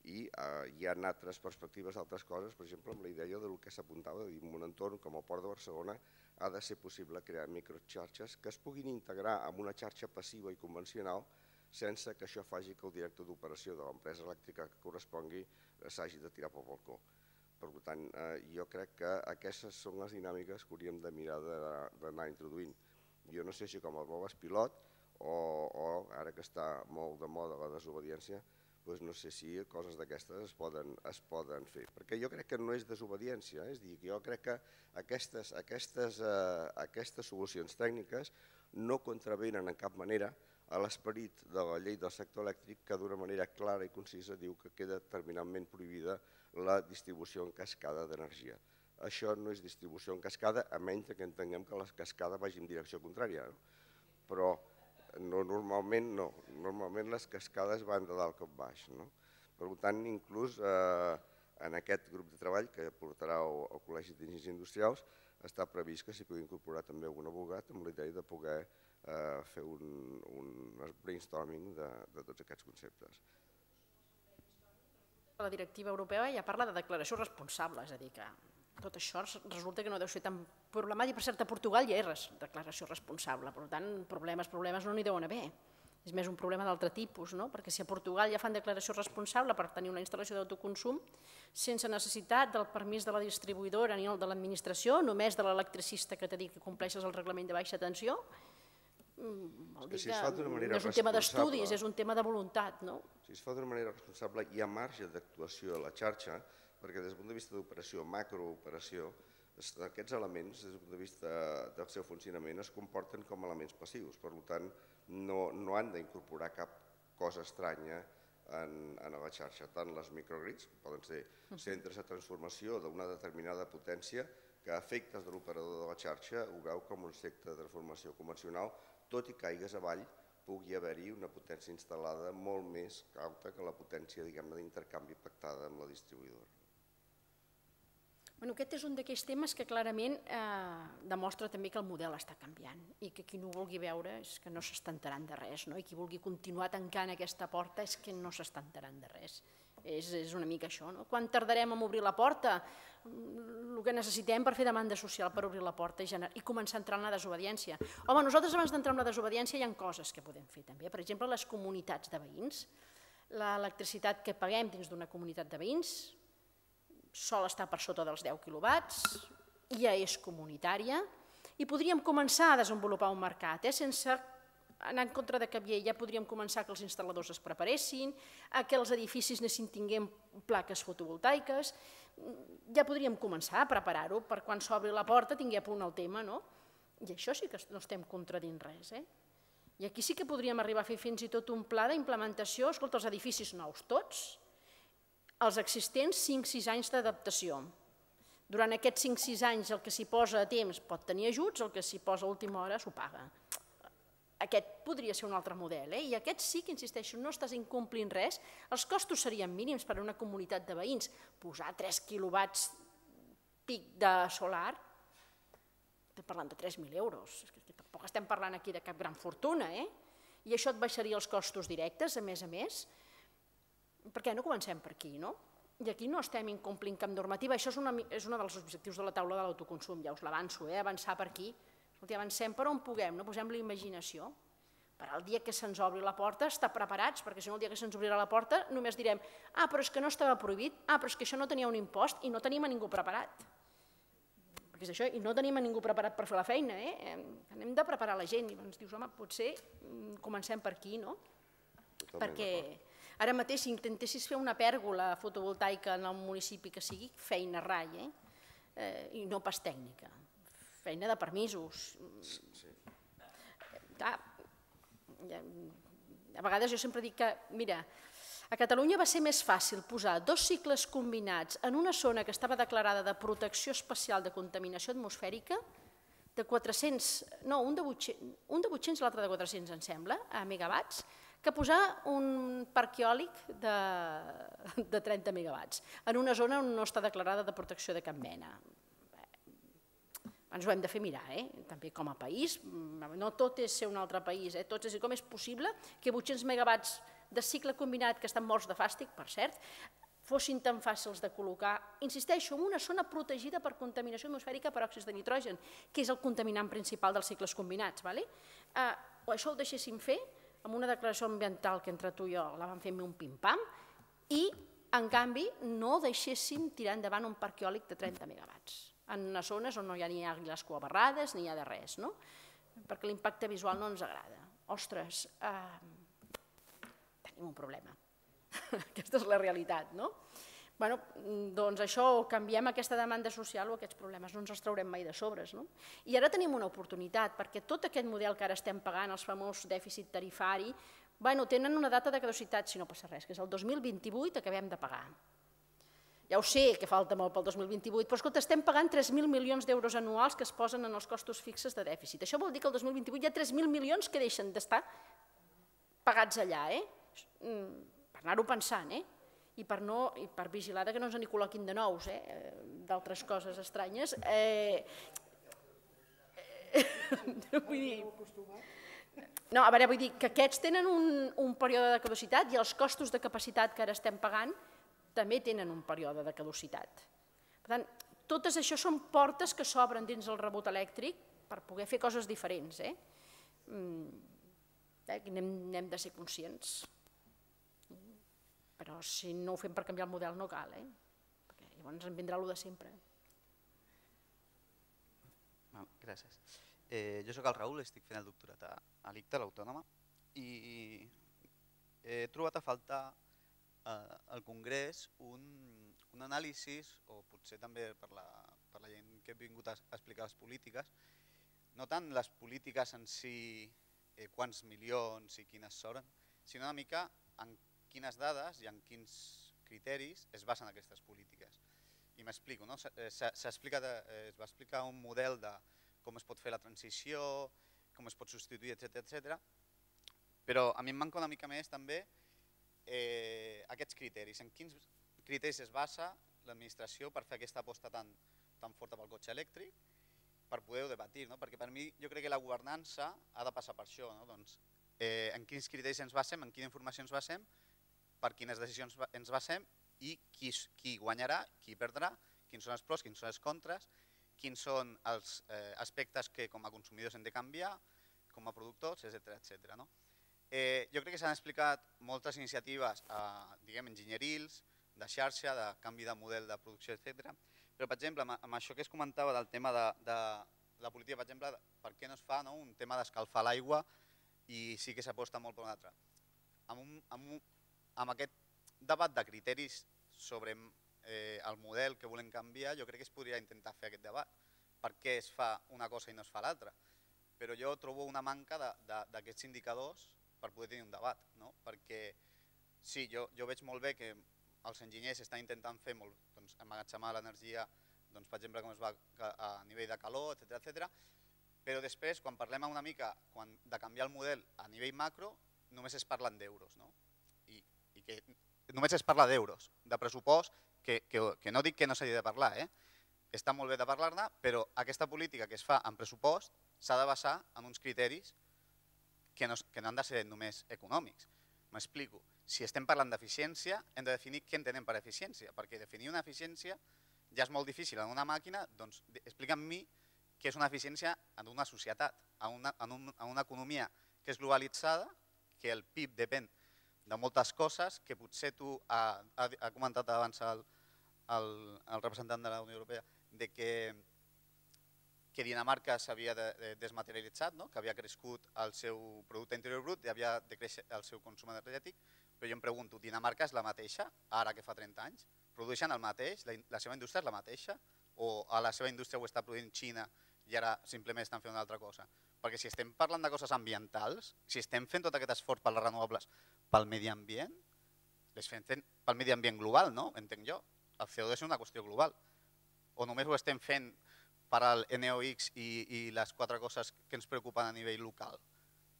i eh, hi ha altres perspectives d'altres coses, per exemple, amb la idea del que s'apuntava, de en un entorn com el Port de Barcelona ha de ser possible crear microxarxes que es puguin integrar amb una xarxa passiva i convencional sense que això faci que el director d'operació de l'empresa elèctrica que correspongui s'hagi de tirar pel balcó. Per tant, eh, jo crec que aquestes són les dinàmiques que hauríem de mirar d'anar introduint. Jo no sé si com el boves pilot o, o ara que està molt de moda la desobediència, doncs no sé si coses d'aquestes es, poden, es poden fer. Perquè jo crec que no és desobediència, eh? és dir, jo crec que aquestes, aquestes, eh, aquestes solucions tècniques no contravenen en cap manera a l'esperit de la llei del sector elèctric que d'una manera clara i concisa diu que queda terminalment prohibida la distribució en cascada d'energia. Això no és distribució en cascada, a menys que entenguem que la cascada vagi en direcció contrària. No? Però no, normalment no, normalment les cascades van de dalt cap baix. No? Per tant, inclús eh, en aquest grup de treball que portarà el, el Col·legi d'Enginyers Industrials està previst que s'hi pugui incorporar també algun abogat amb la idea de poder eh, fer un, un brainstorming de, de tots aquests conceptes. La directiva europea ja parla de declaració responsable, és a dir, que tot això resulta que no deu ser tan problemàtic. Per cert, a Portugal ja és declaració responsable, per tant, problemes, problemes no n'hi deuen haver. És més un problema d'altre tipus, no? perquè si a Portugal ja fan declaració responsable per tenir una instal·lació d'autoconsum, sense necessitat del permís de la distribuïdora ni el de l'administració, només de l'electricista que t'ha dit que compleixes el reglament de baixa tensió, vol dir que, si que no és un tema d'estudis, és un tema de voluntat. No? Si es fa d'una manera responsable, hi ha marge d'actuació a la xarxa, perquè des del punt de vista d'operació, macrooperació, aquests elements, des del punt de vista del seu funcionament, es comporten com elements passius. Per tant, no, no han d'incorporar cap cosa estranya en, en la xarxa. Tant les microgrids, poden ser centres de transformació d'una determinada potència, que a efectes de l'operador de la xarxa ho veu com un sector de transformació convencional tot i caigues avall, pugui haver-hi una potència instal·lada molt més alta que la potència d'intercanvi pactada amb la distribuïdora. Bueno, aquest és un d'aquells temes que clarament eh, demostra també que el model està canviant i que qui no ho vulgui veure és que no s'estantaran de res no? i qui vulgui continuar tancant aquesta porta és que no s'estantaran de res. És, és una mica això. No? Quan tardarem en obrir la porta? el que necessitem per fer demanda social, per obrir la porta i, i començar a entrar en la desobediència. Home, nosaltres abans d'entrar en la desobediència hi ha coses que podem fer també. Per exemple, les comunitats de veïns. L'electricitat que paguem dins d'una comunitat de veïns sol estar per sota dels 10 quilowatts, ja és comunitària, i podríem començar a desenvolupar un mercat eh, sense anar en contra de llei, ja podríem començar que els instal·ladors es preparessin, a que els edificis anessin tinguent plaques fotovoltaiques, ja podríem començar a preparar-ho per quan s'obri la porta tingui a punt el tema, no? I això sí que no estem contradint res, eh? I aquí sí que podríem arribar a fer fins i tot un pla d'implementació, escolta, els edificis nous tots, els existents 5-6 anys d'adaptació. Durant aquests 5-6 anys el que s'hi posa a temps pot tenir ajuts, el que s'hi posa a última hora s'ho paga aquest podria ser un altre model, eh? i aquest sí que, insisteixo, no estàs incomplint res, els costos serien mínims per a una comunitat de veïns, posar 3 quilowatts pic de solar, estem parlant de 3.000 euros, és que tampoc estem parlant aquí de cap gran fortuna, eh? i això et baixaria els costos directes, a més a més, per què no comencem per aquí, no? I aquí no estem incomplint cap normativa, això és, una, és un dels objectius de la taula de l'autoconsum, ja us l'avanço, eh? avançar per aquí, Escolti, avancem per on puguem, no posem la imaginació. Per al dia que se'ns obri la porta, estar preparats, perquè si no el dia que se'ns obrirà la porta només direm ah, però és que no estava prohibit, ah, però és que això no tenia un impost i no tenim a ningú preparat. Perquè és això, i no tenim a ningú preparat per fer la feina, eh? Hem de preparar la gent i ens dius, home, potser mm, comencem per aquí, no? Totalment perquè ara mateix si intentessis fer una pèrgola fotovoltaica en el municipi que sigui, feina rai, eh? eh i no pas tècnica feina de permisos. Sí. Clar, a vegades jo sempre dic que, mira, a Catalunya va ser més fàcil posar dos cicles combinats en una zona que estava declarada de protecció especial de contaminació atmosfèrica, de 400, no, un de 800, un de 800 i l'altre de 400, em sembla, a megawatts, que posar un parc eòlic de, de 30 megawatts en una zona on no està declarada de protecció de cap mena ens ho hem de fer mirar, eh? també com a país, mm, no tot és ser un altre país, eh? tot és com és possible que 800 megawatts de cicle combinat que estan morts de fàstic, per cert, fossin tan fàcils de col·locar, insisteixo, en una zona protegida per contaminació atmosfèrica per òxids de nitrogen, que és el contaminant principal dels cicles combinats. Vale? Eh, o això ho deixéssim fer, amb una declaració ambiental que entre tu i jo la vam fer un pim-pam, i, en canvi, no deixéssim tirar endavant un parc eòlic de 30 megawatts, en unes zones on no hi ha ni àguiles coabarrades ni hi ha de res, no? perquè l'impacte visual no ens agrada. Ostres, eh, tenim un problema. Aquesta és la realitat, no? bueno, doncs això, o canviem aquesta demanda social o aquests problemes, no ens els traurem mai de sobres. No? I ara tenim una oportunitat, perquè tot aquest model que ara estem pagant, els famosos dèficit tarifari, bueno, tenen una data de caducitat, si no passa res, que és el 2028 acabem de pagar. Ja ho sé que falta molt pel 2028, però escolta, estem pagant 3.000 milions d'euros anuals que es posen en els costos fixes de dèficit. Això vol dir que el 2028 hi ha 3.000 milions que deixen d'estar pagats allà, eh? Mm, per anar-ho pensant, eh? i per, no, i per vigilar que no ens n'hi col·loquin de nous, eh? d'altres coses estranyes. Eh, eh, vull dir, no, a veure, vull dir que aquests tenen un, un període de caducitat i els costos de capacitat que ara estem pagant també tenen un període de caducitat. Per tant, totes això són portes que s'obren dins el rebot elèctric per poder fer coses diferents. Eh? Mm, eh? N'hem de ser conscients. Però si no ho fem per canviar el model no cal, eh? llavors en vindrà el de sempre. Gràcies. Eh, jo sóc el Raül, estic fent el doctorat a l'ICTA, l'Autònoma, i he trobat a faltar eh, al Congrés un, un anàlisi, o potser també per la, per la gent que he vingut a explicar les polítiques, no tant les polítiques en si, eh, quants milions i quines soren, sinó una mica en quines dades i en quins criteris es basen aquestes polítiques. I m'explico, no? Eh, eh, es va explicar un model de com es pot fer la transició, com es pot substituir, etc etc. Però a mi em manca una mica més també eh, aquests criteris. En quins criteris es basa l'administració per fer aquesta aposta tan, tan forta pel cotxe elèctric, per poder-ho debatir, no? perquè per mi jo crec que la governança ha de passar per això, no? doncs, eh, en quins criteris ens basem, en quina informació ens basem, per quines decisions ens basem i qui, qui guanyarà, qui perdrà, quins són els pros, quins són els contres, quins són els eh, aspectes que com a consumidors hem de canviar, com a productors, etc etc. No? Eh, jo crec que s'han explicat moltes iniciatives eh, diguem, enginyerils, de xarxa, de canvi de model de producció, etc. Però, per exemple, amb, amb això que es comentava del tema de, de la política, per exemple, per què no es fa no? un tema d'escalfar l'aigua i sí que s'aposta molt per un altre. Amb un, amb un, amb aquest debat de criteris sobre eh, el model que volem canviar, jo crec que es podria intentar fer aquest debat. Per què es fa una cosa i no es fa l'altra? Però jo trobo una manca d'aquests indicadors per poder tenir un debat, no? perquè sí, jo, jo veig molt bé que els enginyers estan intentant fer molt, doncs, emmagatzemar l'energia, doncs, per exemple, com es va a nivell de calor, etc etc. però després, quan parlem una mica quan, de canviar el model a nivell macro, només es parlen d'euros. No? i que només es parla d'euros, de pressupost, que, que, que no dic que no s'hagi de parlar, eh? està molt bé de parlar-ne, però aquesta política que es fa en pressupost s'ha de basar en uns criteris que no, que no han de ser només econòmics. M'explico. Si estem parlant d'eficiència, hem de definir què entenem per eficiència, perquè definir una eficiència ja és molt difícil en una màquina, doncs explica'm mi què és una eficiència en una societat, en una, en, un, en una economia que és globalitzada, que el PIB depèn de moltes coses que potser tu ha, ha, comentat abans el, el, el representant de la Unió Europea de que, que Dinamarca s'havia de, de desmaterialitzat, no? que havia crescut el seu producte interior brut i havia de créixer el seu consum energètic, però jo em pregunto, Dinamarca és la mateixa ara que fa 30 anys? Produeixen el mateix? La, la seva indústria és la mateixa? O a la seva indústria ho està produint Xina i ara simplement estan fent una altra cosa? Perquè si estem parlant de coses ambientals, si estem fent tot aquest esforç per les renovables pel medi ambient, les fem fent pel medi ambient global, no? Entenc jo. El CO2 és una qüestió global. O només ho estem fent per al NOx i, i les quatre coses que ens preocupen a nivell local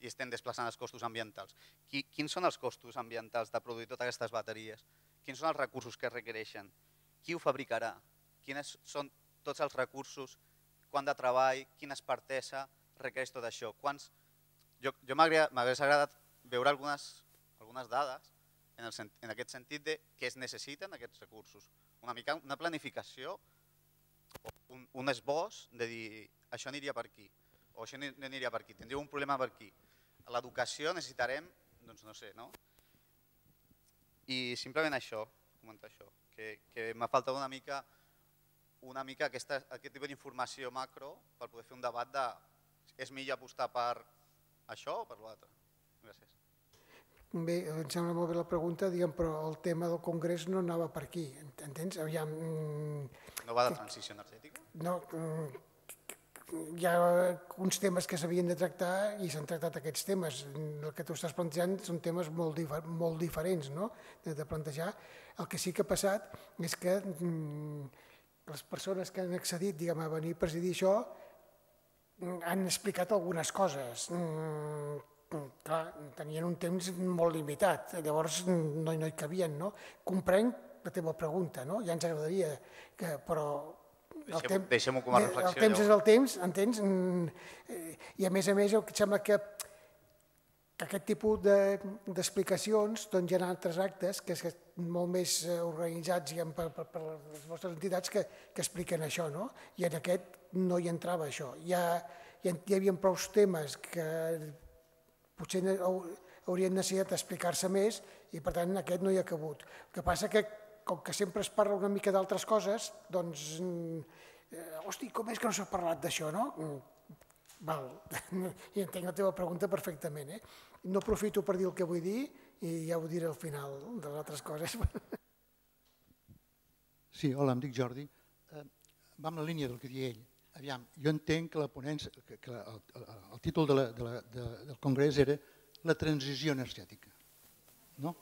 i estem desplaçant els costos ambientals. Qui, quins són els costos ambientals de produir totes aquestes bateries? Quins són els recursos que requereixen? Qui ho fabricarà? Quines són tots els recursos? Quant de treball? Quina expertesa requereix tot això? Quants... Jo, jo m'hagués agradat veure algunes algunes dades en, el, en aquest sentit de què es necessiten aquests recursos. Una mica una planificació, un, un esbós de dir això aniria per aquí o això aniria per aquí, tindria un problema per aquí. l'educació necessitarem, doncs no sé, no? I simplement això, comentar això, que, que m'ha faltat una mica una mica aquesta, aquest tipus d'informació macro per poder fer un debat de és millor apostar per això o per l'altre. Gràcies. Bé, em sembla molt bé la pregunta, diguem, però el tema del Congrés no anava per aquí, entens? Aviam, mm, no va de transició energètica? No, mm, hi ha uns temes que s'havien de tractar i s'han tractat aquests temes. El que tu estàs plantejant són temes molt, difer molt diferents no? de, de plantejar. El que sí que ha passat és que mm, les persones que han accedit diguem, a venir a presidir això mm, han explicat algunes coses. Clar, tenien un temps molt limitat, llavors no, no hi cabien. No? Comprenc la teva pregunta, no? ja ens agradaria, que, però Deixem-ho deixem com a reflexió. El temps és el temps, entens? Mm, I a més a més, em sembla que, que aquest tipus d'explicacions de, doncs hi ha altres actes que és molt més eh, organitzats diguem, per, per, per les vostres entitats que, que expliquen això, no? I en aquest no hi entrava això. Hi, ha, hi, hi havia prou temes que potser haurien necessitat explicar-se més i per tant aquest no hi ha cabut. El que passa que com que sempre es parla una mica d'altres coses, doncs, eh, hosti, com és que no s'ha parlat d'això, no? Mm, val, i entenc la teva pregunta perfectament. Eh? No aprofito per dir el que vull dir i ja ho diré al final de les altres coses. Sí, hola, em dic Jordi. Eh, va en la línia del que deia ell. Aviam, jo entenc que la ponència, que, que el, el, el títol de la, de la, de, del Congrés era la transició energètica. No?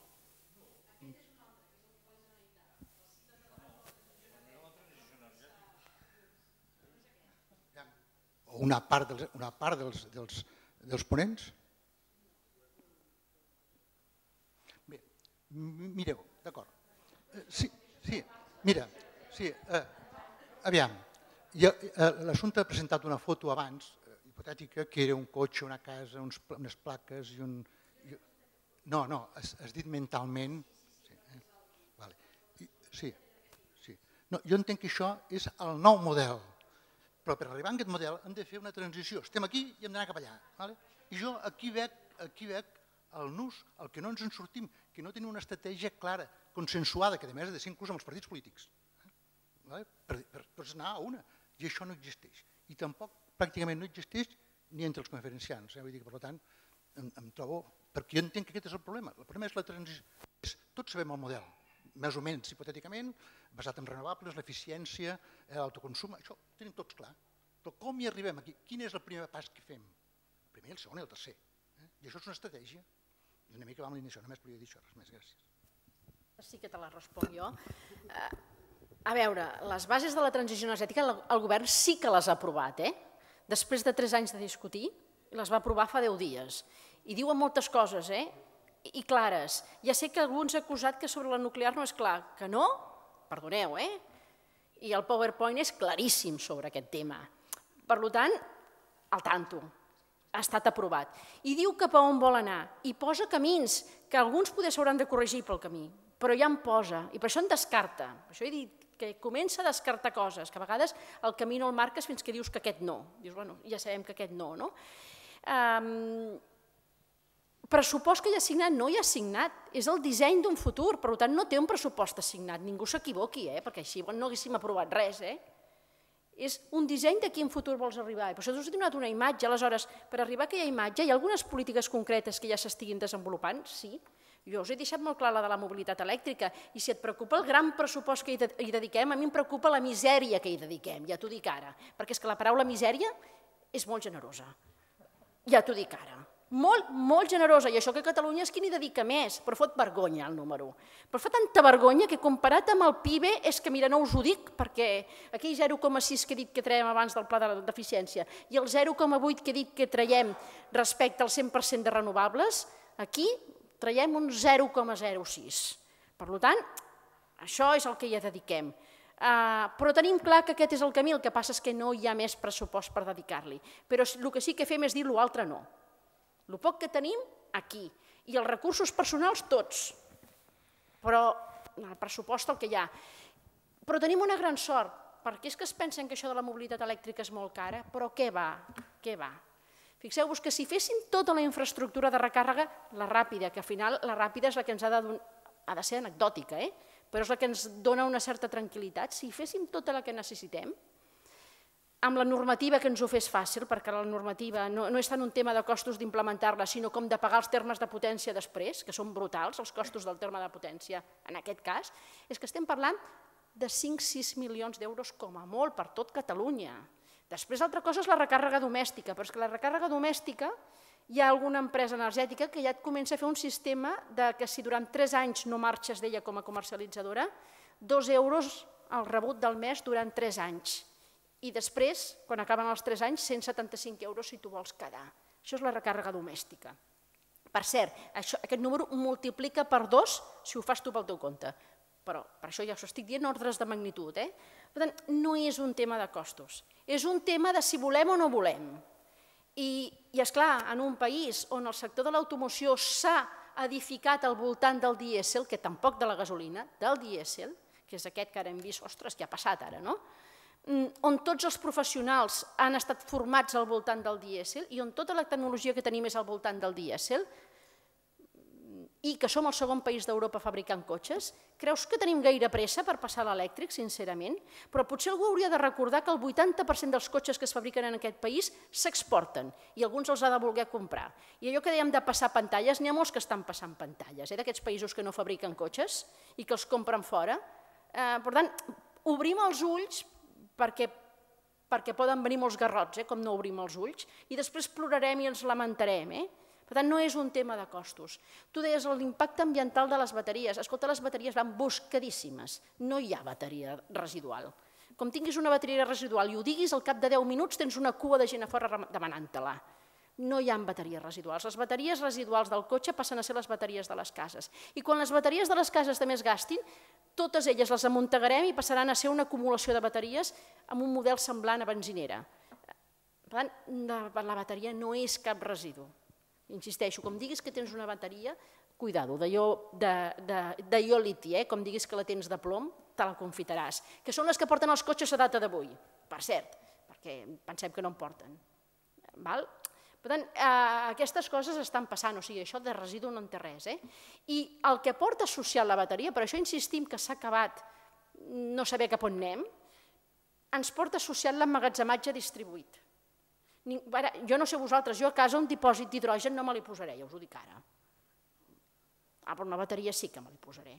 Una part dels, una part dels, dels, dels ponents? Bé, mireu, d'acord. Eh, sí, sí, mira, sí, eh, aviam, eh, l'assumpte ha presentat una foto abans, eh, hipotètica, que era un cotxe, una casa, uns, unes plaques i un... I, no, no, has, has dit mentalment... Sí, eh? vale. I, sí, sí. No, jo entenc que això és el nou model, però per arribar a aquest model hem de fer una transició. Estem aquí i hem d'anar cap allà. Vale? I jo aquí veig, aquí veig el nus, el que no ens en sortim, que no tenim una estratègia clara, consensuada, que a més ha de ser inclús amb els partits polítics. Vale? Per, per, per anar a una. I això no existeix. I tampoc pràcticament no existeix ni entre els conferencians. Eh? Vull dir que, per tant, em, em trobo... Perquè jo entenc que aquest és el problema. El problema és la transició. Tots sabem el model, més o menys hipotèticament, basat en renovables, l'eficiència, l'autoconsum, això ho tenim tots clar. Però com hi arribem aquí? Quin és el primer pas que fem? El primer, el segon i el tercer. Eh? I això és una estratègia. I una mica va amb l'inici, només volia dir això, res més, gràcies. Sí que te la responc jo. Eh, a veure, les bases de la transició energètica el govern sí que les ha aprovat, eh? després de tres anys de discutir, les va aprovar fa deu dies. I diuen moltes coses, eh? I clares. Ja sé que algú ens ha acusat que sobre la nuclear no és clar. Que no? Perdoneu, eh? I el PowerPoint és claríssim sobre aquest tema. Per tant, al tanto, ha estat aprovat. I diu cap a on vol anar. I posa camins que alguns poder s'hauran de corregir pel camí, però ja en posa. I per això en descarta. Per això he dit que comença a descartar coses, que a vegades el camí no el marques fins que dius que aquest no. Dius, bueno, ja sabem que aquest no, no? Um, pressupost que ja ha signat no hi ha signat, és el disseny d'un futur, per tant no té un pressupost assignat, ningú s'equivoqui, eh? perquè així no haguéssim aprovat res. Eh? És un disseny de quin futur vols arribar. I per això us he donat una imatge. Aleshores, per arribar a aquella imatge, hi ha algunes polítiques concretes que ja s'estiguin desenvolupant? Sí. Jo us he deixat molt clar la de la mobilitat elèctrica i si et preocupa el gran pressupost que hi dediquem, a mi em preocupa la misèria que hi dediquem, ja t'ho dic ara, perquè és que la paraula misèria és molt generosa. Ja t'ho dic ara molt, molt generosa, i això que Catalunya és qui n'hi dedica més, però fot vergonya el número. Però fa tanta vergonya que comparat amb el PIB és que, mira, no us ho dic, perquè aquell 0,6 que he dit que traiem abans del pla de deficiència i el 0,8 que he dit que traiem respecte al 100% de renovables, aquí traiem un 0,06. Per tant, això és el que hi dediquem. Uh, però tenim clar que aquest és el camí, el que passa és que no hi ha més pressupost per dedicar-li. Però el que sí que fem és dir l'altre no. El poc que tenim, aquí. I els recursos personals, tots. Però el pressupost el que hi ha. Però tenim una gran sort, perquè és que es pensen que això de la mobilitat elèctrica és molt cara, però què va? Què va? Fixeu-vos que si féssim tota la infraestructura de recàrrega, la ràpida, que al final la ràpida és la que ens ha de, ha de ser anecdòtica, eh? però és la que ens dona una certa tranquil·litat, si féssim tota la que necessitem, amb la normativa que ens ho fes fàcil, perquè la normativa no, no és tant un tema de costos d'implementar-la, sinó com de pagar els termes de potència després, que són brutals, els costos del terme de potència en aquest cas, és que estem parlant de 5-6 milions d'euros com a molt per tot Catalunya. Després, altra cosa és la recàrrega domèstica, però és que la recàrrega domèstica hi ha alguna empresa energètica que ja et comença a fer un sistema de que si durant 3 anys no marxes d'ella com a comercialitzadora, 2 euros al rebut del mes durant 3 anys. I després, quan acaben els 3 anys, 175 euros si tu vols quedar. Això és la recàrrega domèstica. Per cert, això, aquest número multiplica per dos si ho fas tu pel teu compte. Però per això ja us estic dient ordres de magnitud. Eh? Per tant, no és un tema de costos, és un tema de si volem o no volem. I, i és clar, en un país on el sector de l'automoció s'ha edificat al voltant del dièsel, que tampoc de la gasolina, del dièsel, que és aquest que ara hem vist, ostres, què ha passat ara, no? Mm, on tots els professionals han estat formats al voltant del dièsel i on tota la tecnologia que tenim és al voltant del dièsel, i que som el segon país d'Europa fabricant cotxes, creus que tenim gaire pressa per passar a l'elèctric, sincerament? Però potser algú hauria de recordar que el 80% dels cotxes que es fabriquen en aquest país s'exporten i alguns els ha de voler comprar. I allò que dèiem de passar pantalles, n'hi ha molts que estan passant pantalles, eh, d'aquests països que no fabriquen cotxes i que els compren fora. Eh, per tant, obrim els ulls perquè perquè poden venir molts garrots, eh, com no obrim els ulls, i després plorarem i ens lamentarem. Eh? Per tant, no és un tema de costos. Tu deies l'impacte ambiental de les bateries. Escolta, les bateries van buscadíssimes. No hi ha bateria residual. Com tinguis una bateria residual i ho diguis, al cap de 10 minuts tens una cua de gent a fora demanant-te-la. No hi ha bateries residuals. Les bateries residuals del cotxe passen a ser les bateries de les cases. I quan les bateries de les cases també es gastin, totes elles les amuntegarem i passaran a ser una acumulació de bateries amb un model semblant a benzinera. Per tant, la bateria no és cap residu. Insisteixo, com diguis que tens una bateria, cuidado, d'aió liti, eh? com diguis que la tens de plom, te la confitaràs, que són les que porten els cotxes a data d'avui, per cert, perquè pensem que no en porten. Val? Per tant, eh, aquestes coses estan passant, o sigui, això de residu no en té res. Eh? I el que porta associat la bateria, per això insistim que s'ha acabat no saber cap on anem, ens porta associat l'emmagatzematge distribuït. Ara, jo no sé vosaltres, jo a casa un dipòsit d'hidrogen no me li posaré, ja us ho dic ara. Ah, però una bateria sí que me li posaré.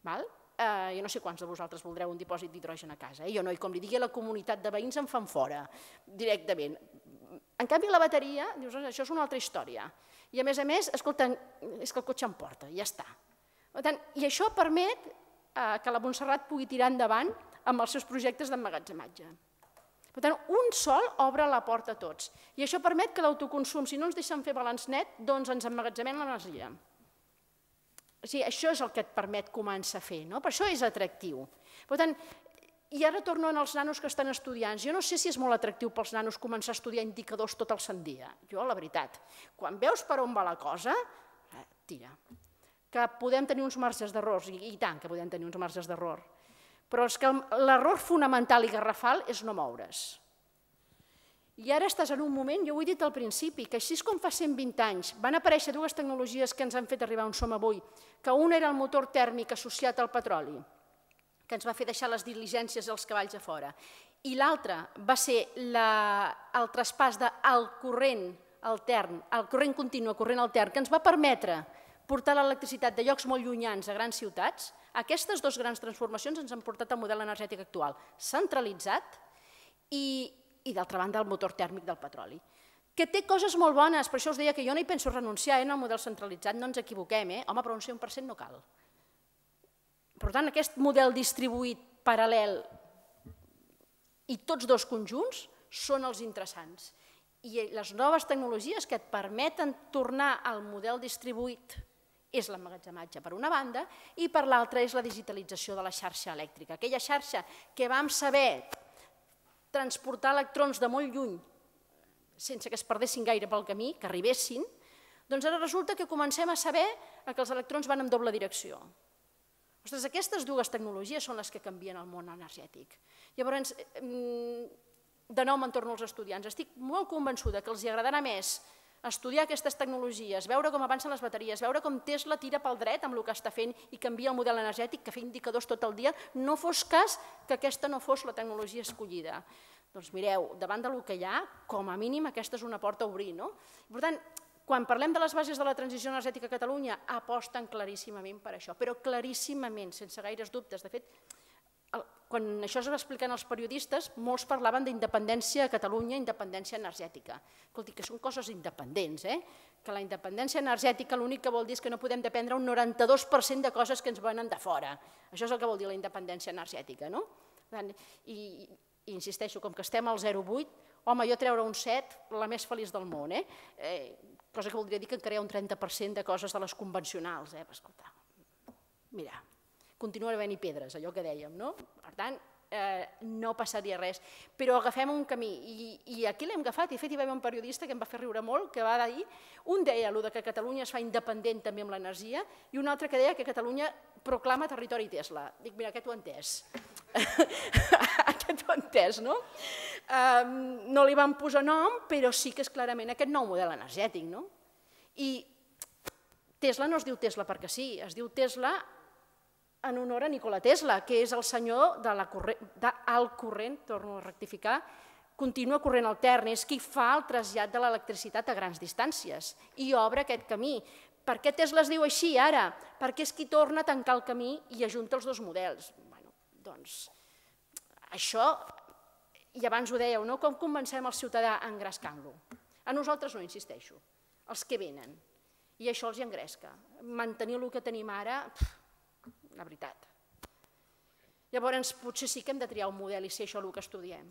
Val? Eh, jo no sé quants de vosaltres voldreu un dipòsit d'hidrogen a casa. Eh? Jo no, i com li digui a la comunitat de veïns em fan fora, directament. En canvi, la bateria, dius, això és una altra història. I a més a més, escolta, és que el cotxe em porta, ja està. Per tant, I això permet eh, que la Montserrat pugui tirar endavant amb els seus projectes d'emmagatzematge. Per tant, un sol obre la porta a tots. I això permet que l'autoconsum, si no ens deixen fer balanç net, doncs ens emmagatzemem l'energia. O sigui, això és el que et permet començar a fer, no? per això és atractiu. Per tant, i ara torno als nanos que estan estudiant. Jo no sé si és molt atractiu pels nanos començar a estudiar indicadors tot el sant dia. Jo, la veritat, quan veus per on va la cosa, eh, tira. Que podem tenir uns marges d'errors, i, i tant que podem tenir uns marges d'error, però és que l'error fonamental i garrafal és no moure's. I ara estàs en un moment, jo ho he dit al principi, que així com fa 120 anys van aparèixer dues tecnologies que ens han fet arribar on som avui, que un era el motor tèrmic associat al petroli, que ens va fer deixar les diligències i els cavalls a fora, i l'altre va ser la, el traspàs del corrent altern, el corrent continu, el corrent altern, que ens va permetre portar l'electricitat de llocs molt llunyans a grans ciutats, aquestes dues grans transformacions ens han portat al model energètic actual, centralitzat i, i d'altra banda, el motor tèrmic del petroli que té coses molt bones, per això us deia que jo no hi penso renunciar eh, en el model centralitzat, no ens equivoquem, eh? home, però un 100% no cal. Per tant, aquest model distribuït paral·lel i tots dos conjunts són els interessants. I les noves tecnologies que et permeten tornar al model distribuït és l'emmagatzematge per una banda i per l'altra és la digitalització de la xarxa elèctrica. Aquella xarxa que vam saber transportar electrons de molt lluny sense que es perdessin gaire pel camí, que arribessin, doncs ara resulta que comencem a saber que els electrons van en doble direcció. Ostres, aquestes dues tecnologies són les que canvien el món energètic. Llavors, de nou me'n torno als estudiants. Estic molt convençuda que els agradarà més estudiar aquestes tecnologies, veure com avancen les bateries, veure com Tesla tira pel dret amb el que està fent i canvia el model energètic, que fa indicadors tot el dia, no fos cas que aquesta no fos la tecnologia escollida. Doncs mireu, davant del que hi ha, com a mínim aquesta és una porta a obrir. No? Per tant, quan parlem de les bases de la transició energètica a Catalunya, aposten claríssimament per això, però claríssimament, sense gaires dubtes. De fet, quan això es va explicar als periodistes, molts parlaven d'independència a Catalunya, independència energètica. Escolti, que són coses independents, eh? que la independència energètica l'únic que vol dir és que no podem dependre un 92% de coses que ens venen de fora. Això és el que vol dir la independència energètica. No? I, i insisteixo, com que estem al 0,8, home, jo treure un 7, la més feliç del món. Eh? eh cosa que voldria dir que encara hi ha un 30% de coses de les convencionals. Eh? Escolta, mira, continua havent-hi pedres, allò que dèiem, no? Per tant, eh, no passaria res. Però agafem un camí, i, i aquí l'hem agafat, i fet hi va haver un periodista que em va fer riure molt, que va dir, un deia allò de que Catalunya es fa independent també amb l'energia, i un altre que deia que Catalunya proclama territori Tesla. Dic, mira, aquest ho he entès. aquest ho entès, no? Um, no li van posar nom, però sí que és clarament aquest nou model energètic, no? I Tesla no es diu Tesla perquè sí, es diu Tesla en honor a Nikola Tesla, que és el senyor de la corrent, del corrent, torno a rectificar, continua corrent altern, és qui fa el trasllat de l'electricitat a grans distàncies i obre aquest camí. Per què Tesla es diu així ara? Perquè és qui torna a tancar el camí i ajunta els dos models. Doncs, això, i abans ho dèieu, no? com convencem el ciutadà engrescant-lo? A nosaltres no insisteixo, els que venen. I això els hi engresca. Mantenir el que tenim ara, pff, la veritat. Llavors, potser sí que hem de triar un model i ser això el que estudiem.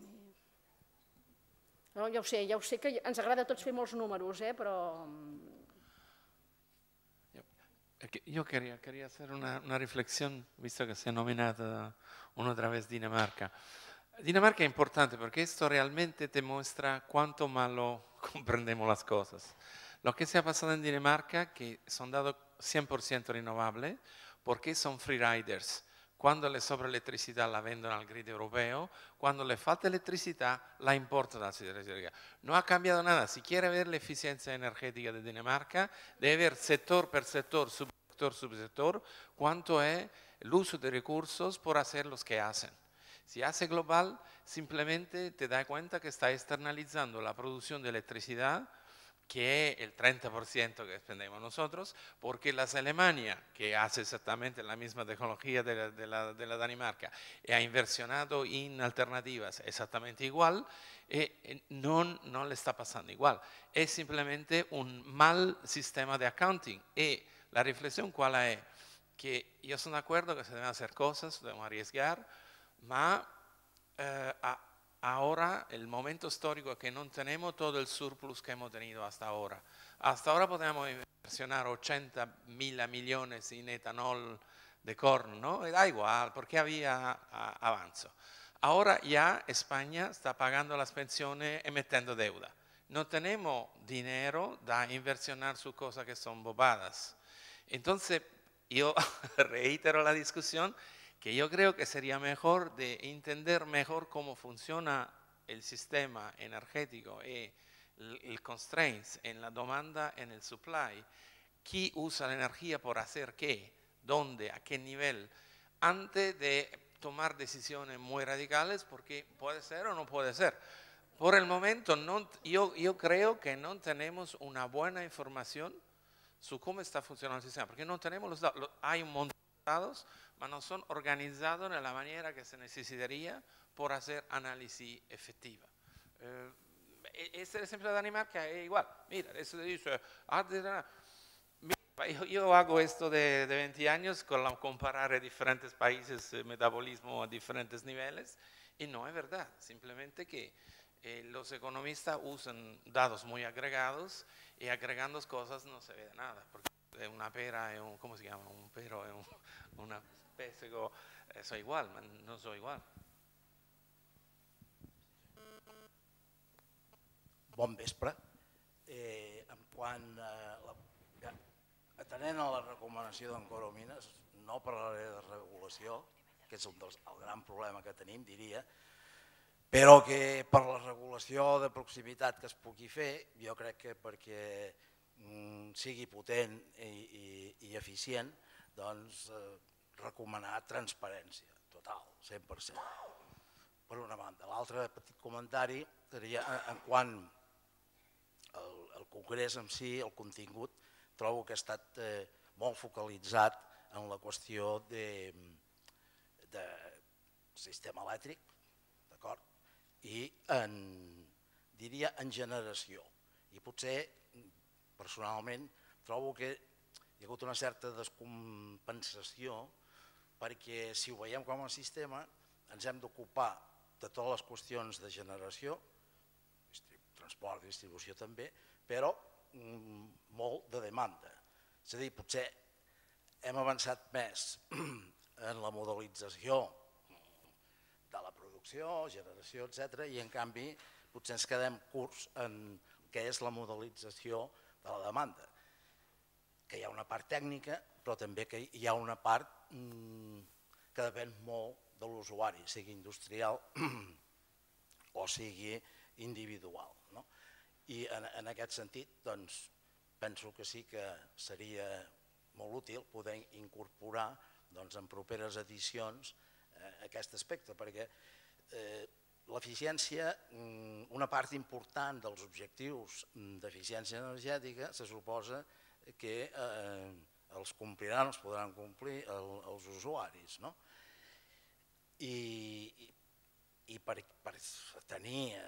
No, ja ho sé, ja ho sé que ens agrada tots fer molts números, eh, però... Yo quería, quería hacer una, una reflexión, visto que se ha nominado una otra vez Dinamarca. Dinamarca es importante porque esto realmente te muestra cuánto malo comprendemos las cosas. Lo que se ha pasado en Dinamarca, que son dados 100% renovables, porque son freeriders. Cuando le sobra electricidad la venden al grid europeo, cuando le falta electricidad la importan la ciudad. No ha cambiado nada. Si quiere ver la eficiencia energética de Dinamarca, debe ver sector per sector, subsector, subsector, cuánto es el uso de recursos por hacer los que hacen. Si hace global, simplemente te da cuenta que está externalizando la producción de electricidad que es el 30% que expendemos nosotros, porque las Alemania, que hace exactamente la misma tecnología de la, de la, Dinamarca, y ha inversionado en alternativas exactamente igual, eh, no, no le está pasando igual. Es simplemente un mal sistema de accounting. Y la reflexión cuál es, que yo estoy de acuerdo que se deben hacer cosas, debemos arriesgar, ma eh, ahora el momento histórico que no tenemos todo el surplus que hemos tenido hasta ahora. Hasta ahora podemos inversionar 80 mil millones en etanol de corn, ¿no? da igual, porque había avanzo. Ahora ya España está pagando las pensiones emitiendo deuda. No tenemos dinero da inversionar su cosas que son bobadas. Entonces, yo reitero la discusión que yo creo que sería mejor de entender mejor cómo funciona el sistema energético y el constraints en la demanda, en el supply, quién usa la energía por hacer qué, dónde, a qué nivel, antes de tomar decisiones muy radicales, porque puede ser o no puede ser. Por el momento, no, yo, yo creo que no tenemos una buena información sobre cómo está funcionando el sistema, porque no tenemos los datos. Hay un montón de datos, pero no son organizados de la manera que se necesitaría por hacer análisis efectiva. Eh, este ejemplo de Dinamarca es igual. Mira, eso dice, ah, yo, yo, hago esto de, de 20 años con la, comparar diferentes países, eh, metabolismo a diferentes niveles, y no es verdad. Simplemente que eh, los economistas usan datos muy agregados y agregando cosas no se ve nada. Porque una pera es un, ¿cómo se llama? Un pero es un, una pésego, soy igual, no soy igual. Bon vespre. Eh, en quant a la, ja, atenent a la recomanació d'en Coromines, no parlaré de regulació, que és un dels, el gran problema que tenim, diria, però que per la regulació de proximitat que es pugui fer, jo crec que perquè mm, sigui potent i, i, i eficient, doncs eh, recomanar transparència total, 100%. Per una banda. L'altre petit comentari seria en quant el, el congrés en si, el contingut, trobo que ha estat eh, molt focalitzat en la qüestió de, de sistema elèctric, d'acord? I en, diria en generació. I potser, personalment, trobo que hi ha hagut una certa descompensació perquè si ho veiem com a sistema ens hem d'ocupar de totes les qüestions de generació, transport, distribució també, però mm, molt de demanda. És a dir, potser hem avançat més en la modelització de la producció, generació, etc. i en canvi potser ens quedem curts en què és la modelització de la demanda. Que hi ha una part tècnica, però també que hi ha una part mm, que depèn molt de l'usuari, sigui industrial o sigui individual. No? I en, en aquest sentit, doncs, penso que sí que seria molt útil poder incorporar doncs, en properes edicions eh, aquest aspecte, perquè eh, l'eficiència, mm, una part important dels objectius d'eficiència energètica se suposa que eh, els compliran, els podran complir el, els usuaris. No? I, i, per, per tenir eh,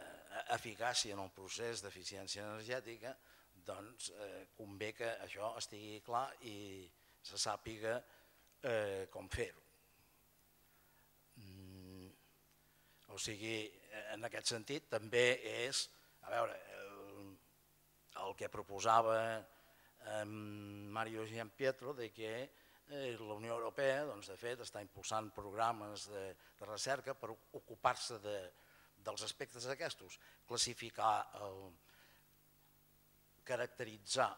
eficàcia en el procés d'eficiència energètica, doncs eh, convé que això estigui clar i se sàpiga eh, com fer-ho. Mm, o sigui, en aquest sentit també és, a veure, el, el que proposava eh, Mario Gianpietro de que eh, la Unió Europea, doncs, de fet, està impulsant programes de, de recerca per ocupar-se de, dels aspectes aquests, classificar el, caracteritzar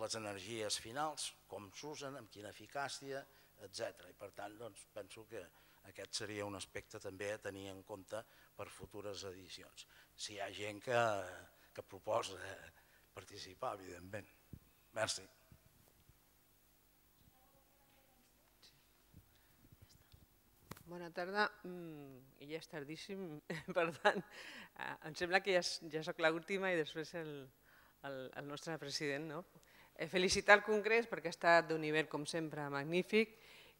les energies finals, com s'usen, amb quina eficàcia, etc. I per tant, doncs, penso que aquest seria un aspecte també a tenir en compte per futures edicions. Si hi ha gent que, que proposa participar, evidentment. Merci. Bona tarda, mm, ja és tardíssim, per tant, eh, em sembla que ja, ja sóc l'última i després el, el, el nostre president. No? Eh, felicitar el Congrés perquè ha estat d'un nivell, com sempre, magnífic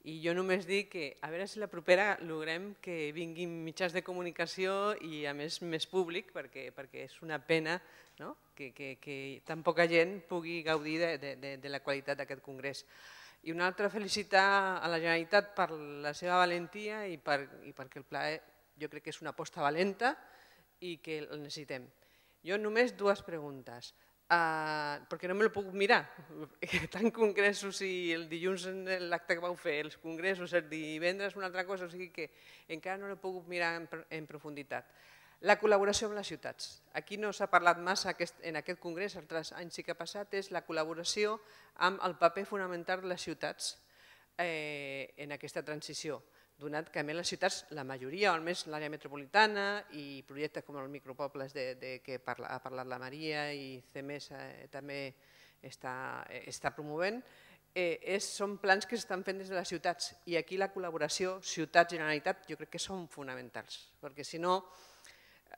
i jo només dic que a veure si la propera logrem que vinguin mitjans de comunicació i a més més públic perquè, perquè és una pena no? Que, que, que tan poca gent pugui gaudir de, de, de, la qualitat d'aquest congrés. I una altra felicitar a la Generalitat per la seva valentia i, per, i perquè el pla jo crec que és una aposta valenta i que el necessitem. Jo només dues preguntes. Uh, perquè no me l'ho puc mirar. Tant congressos i el dilluns l'acte que vau fer, els congressos, el divendres una altra cosa, o sigui que encara no l'he pogut mirar en, en profunditat. La col·laboració amb les ciutats. Aquí no s'ha parlat massa aquest, en aquest congrés, altres anys sí que ha passat, és la col·laboració amb el paper fonamental de les ciutats eh, en aquesta transició donat que a més les ciutats, la majoria, o almenys l'àrea metropolitana i projectes com els micropobles de, de que ha parlat la Maria i CEMES eh, també està, eh, està promovent, eh, és, són plans que s'estan fent des de les ciutats i aquí la col·laboració ciutat-generalitat jo crec que són fonamentals, perquè si no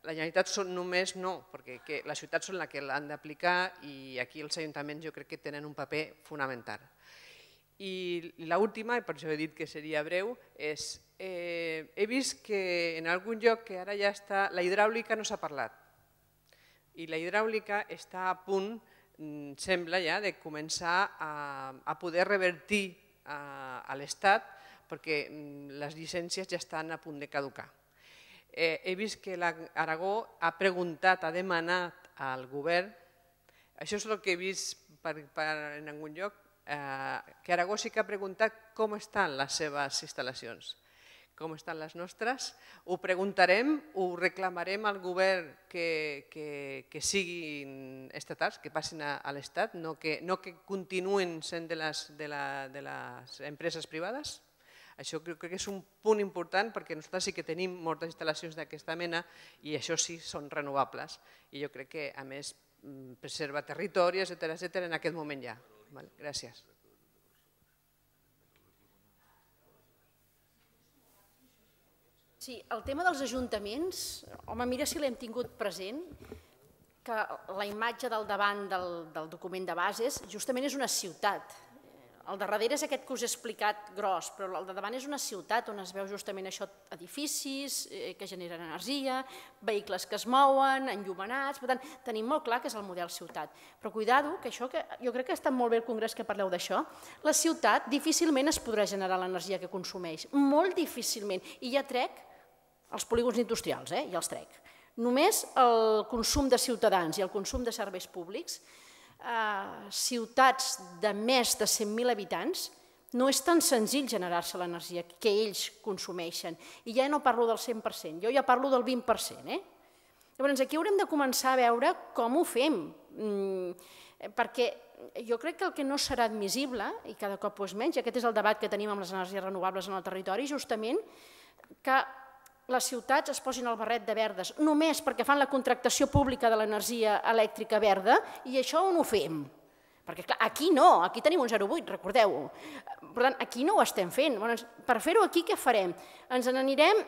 la Generalitat són només no, perquè que les ciutats són les que l'han d'aplicar i aquí els ajuntaments jo crec que tenen un paper fonamental. I l'última, i per això he dit que seria breu, és eh, he vist que en algun lloc que ara ja està, la hidràulica no s'ha parlat. I la hidràulica està a punt, mm, sembla ja, de començar a, a poder revertir a, a l'Estat perquè mm, les llicències ja estan a punt de caducar. Eh, he vist que l'Aragó ha preguntat, ha demanat al govern, això és el que he vist per, per en algun lloc, eh, que Aragó sí que ha preguntat com estan les seves instal·lacions, com estan les nostres. Ho preguntarem, ho reclamarem al govern que, que, que siguin estatals, que passin a, a l'Estat, no, que, no que continuïn sent de les, de, la, de les empreses privades. Això crec que és un punt important perquè nosaltres sí que tenim moltes instal·lacions d'aquesta mena i això sí són renovables i jo crec que a més mm, preserva territori, etc etc en aquest moment ja. Gràcies. Sí, el tema dels ajuntaments, home, mira si l'hem tingut present, que la imatge del davant del, del document de bases justament és una ciutat. El de darrere és aquest que us he explicat gros, però el de davant és una ciutat on es veu justament això, edificis eh, que generen energia, vehicles que es mouen, enllumenats, per tant, tenim molt clar que és el model ciutat. Però cuidado, que això, que jo crec que està molt bé el congrés que parleu d'això, la ciutat difícilment es podrà generar l'energia que consumeix, molt difícilment, i ja trec els polígons industrials, eh? ja els trec. Només el consum de ciutadans i el consum de serveis públics ciutats de més de 100.000 habitants, no és tan senzill generar-se l'energia que ells consumeixen. I ja no parlo del 100%, jo ja parlo del 20%. Eh? Llavors, aquí haurem de començar a veure com ho fem, mm, perquè jo crec que el que no serà admissible, i cada cop ho és menys, aquest és el debat que tenim amb les energies renovables en el territori, justament que les ciutats es posin el barret de verdes només perquè fan la contractació pública de l'energia elèctrica verda i això on ho fem? Perquè clar, aquí no, aquí tenim un 0,8, recordeu-ho. Per tant, aquí no ho estem fent. Per fer-ho aquí què farem? Ens n'anirem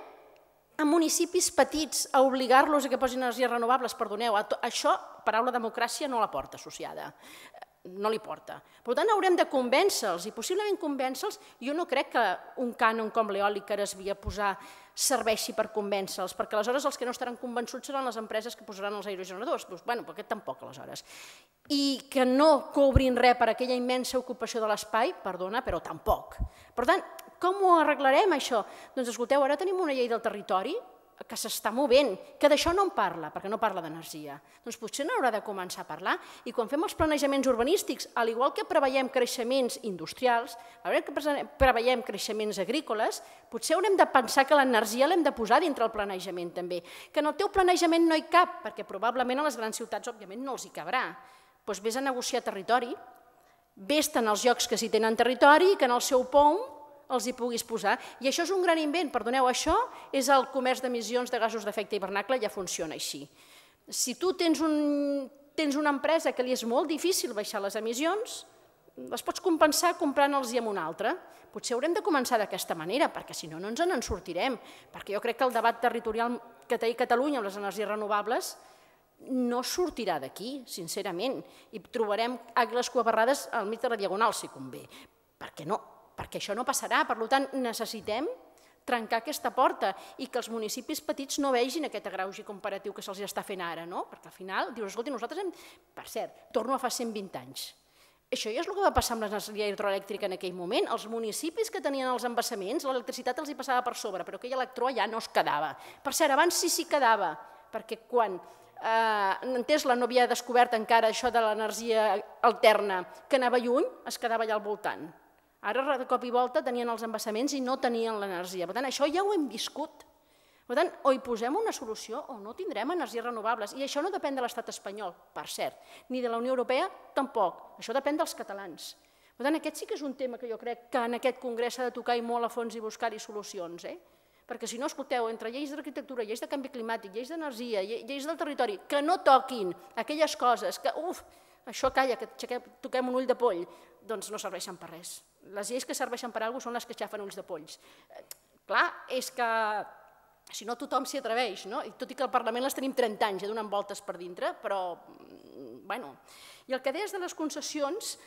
a municipis petits a obligar-los a que posin energies renovables, perdoneu, això, paraula democràcia, no la porta associada no li porta. Per tant, haurem de convèncer-los i possiblement convèncer-los, jo no crec que un cànon com l'eòlic que ara es havia posar serveixi per convèncer-los, perquè aleshores els que no estaran convençuts seran les empreses que posaran els aerogeneradors. Doncs, bueno, aquest tampoc, aleshores. I que no cobrin res per aquella immensa ocupació de l'espai, perdona, però tampoc. Per tant, com ho arreglarem, això? Doncs, escolteu, ara tenim una llei del territori que s'està movent, que d'això no en parla, perquè no parla d'energia. Doncs potser n'haurà de començar a parlar i quan fem els planejaments urbanístics, al igual que preveiem creixements industrials, al igual que preveiem creixements agrícoles, potser haurem de pensar que l'energia l'hem de posar dintre el planejament també. Que en el teu planejament no hi cap, perquè probablement a les grans ciutats òbviament no els hi cabrà. Doncs vés a negociar territori, vés-te'n als llocs que s'hi tenen territori, que en el seu POM els hi puguis posar. I això és un gran invent, perdoneu, això és el comerç d'emissions de gasos d'efecte hivernacle, ja funciona així. Si tu tens, un, tens una empresa que li és molt difícil baixar les emissions, les pots compensar comprant-los i amb una altra. Potser haurem de començar d'aquesta manera, perquè si no, no ens en sortirem. Perquè jo crec que el debat territorial que té Catalunya amb les energies renovables no sortirà d'aquí, sincerament, i trobarem agles coabarrades al mig de la diagonal, si convé. Perquè no, perquè això no passarà. Per tant, necessitem trencar aquesta porta i que els municipis petits no vegin aquest agraugi comparatiu que se'ls està fent ara, no? perquè al final dius, escolti, nosaltres hem... Per cert, torno a fa 120 anys. Això ja és el que va passar amb l'energia hidroelèctrica en aquell moment. Els municipis que tenien els embassaments, l'electricitat els hi passava per sobre, però aquell electró ja no es quedava. Per cert, abans sí s'hi quedava, perquè quan eh, Tesla no havia descobert encara això de l'energia alterna que anava lluny, es quedava allà al voltant. Ara, de cop i volta, tenien els embassaments i no tenien l'energia. Per tant, això ja ho hem viscut. Per tant, o hi posem una solució o no tindrem energies renovables. I això no depèn de l'estat espanyol, per cert, ni de la Unió Europea, tampoc. Això depèn dels catalans. Per tant, aquest sí que és un tema que jo crec que en aquest congrés s'ha de tocar i molt a fons i buscar-hi solucions. Eh? Perquè si no, escolteu, entre lleis d'arquitectura, lleis de canvi climàtic, lleis d'energia, lleis del territori, que no toquin aquelles coses que, uf, això calla, que toquem un ull de poll, doncs no serveixen per res. Les lleis que serveixen per alguna cosa són les que xafen ulls de polls. Eh, clar, és que si no tothom s'hi atreveix, no? I tot i que al Parlament les tenim 30 anys, ja donen voltes per dintre, però, mm, bueno. I el que deies de les concessions,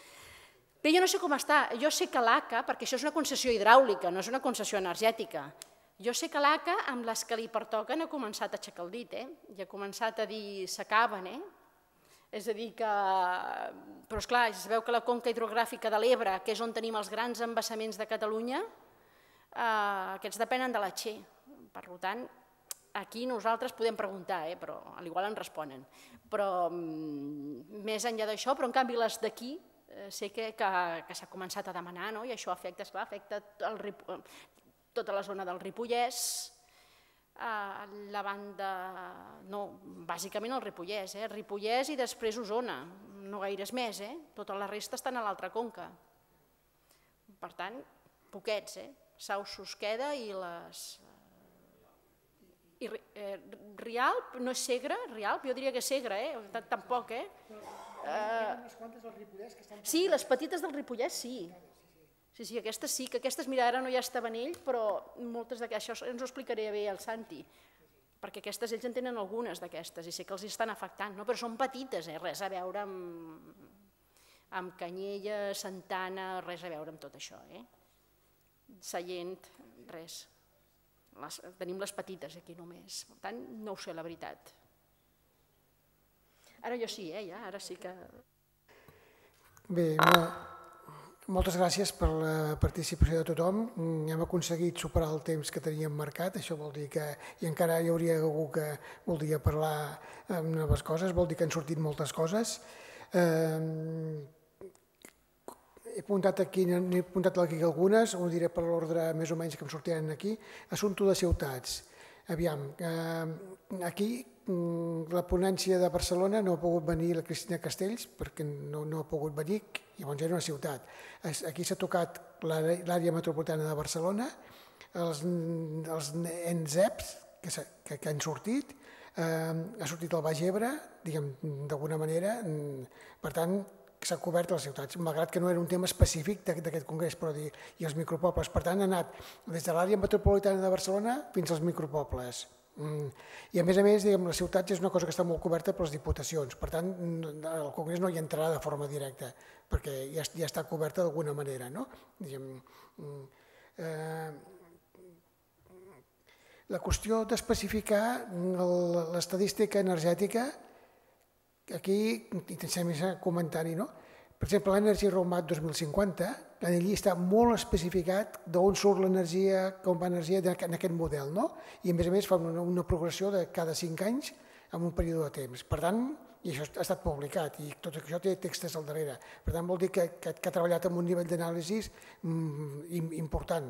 bé, jo no sé com està, jo sé que l'ACA, perquè això és una concessió hidràulica, no és una concessió energètica, jo sé que l'ACA, amb les que li pertoquen, ha començat a aixecar el dit, eh? i ha començat a dir s'acaben, eh? És a dir que, però és clar, es veu que la conca hidrogràfica de l'Ebre, que és on tenim els grans embassaments de Catalunya, eh, aquests depenen de la Txer. Per tant, aquí nosaltres podem preguntar, eh, però al igual en responen. Però mm, més enllà d'això, però en canvi les d'aquí eh, sé que, que, que s'ha començat a demanar, no? i això afecta, esclar, afecta el, tota la zona del Ripollès, a la banda, no, bàsicament el Ripollès, eh? Ripollès i després Osona, no gaires més, eh? tota la resta estan a l'altra conca. Per tant, poquets, eh? Sau Susqueda i les... I, eh, Rialp, no és Segre, Rialp? Jo diria que és Segre, eh? Tampoc, eh? Uh, sí, les petites del Ripollès, sí. Sí, sí, aquestes sí, que aquestes, mira, ara no hi ha ell, però moltes d'aquestes, ens ho explicaré bé al Santi, perquè aquestes ells en tenen algunes d'aquestes i sé que els estan afectant, no? però són petites, eh? res a veure amb, amb Canyella, Santana, res a veure amb tot això. Eh? Sallent, res. Les, tenim les petites aquí només, per tant no ho sé la veritat. Ara jo sí, eh, ja, ara sí que... Bé, no, moltes gràcies per la participació de tothom. Hem aconseguit superar el temps que teníem marcat, això vol dir que i encara hi hauria algú que voldria parlar amb noves coses, vol dir que han sortit moltes coses. Eh, he apuntat aquí, n'he apuntat aquí algunes, ho diré per l'ordre més o menys que em sortiran aquí. Assumpte de ciutats. Aviam, eh, aquí mm, la ponència de Barcelona no ha pogut venir la Cristina Castells perquè no, no ha pogut venir, llavors era una ciutat. Aquí s'ha tocat l'àrea metropolitana de Barcelona, els, els ENZEPs que, que, que han sortit, eh, ha sortit el Baix Ebre, diguem, d'alguna manera, per tant, s'ha cobert a les ciutats, malgrat que no era un tema específic d'aquest congrés, però dir, i els micropobles. Per tant, ha anat des de l'àrea metropolitana de Barcelona fins als micropobles. Mm. I a més a més, diguem, les ciutats és una cosa que està molt coberta per les diputacions, per tant, el congrés no hi entrarà de forma directa, perquè ja, ja està coberta d'alguna manera. No? Diguem, mm, eh, la qüestió d'especificar l'estadística energètica aquí intentarem més comentari, no? Per exemple, l'energia Roadmap 2050, allí està molt especificat d'on surt l'energia, com va l'energia en aquest model, no? I a més a més fa una, una progressió de cada cinc anys en un període de temps. Per tant, i això ha estat publicat i tot això té textos al darrere. Per tant, vol dir que, que, que ha treballat amb un nivell d'anàlisi mm, important.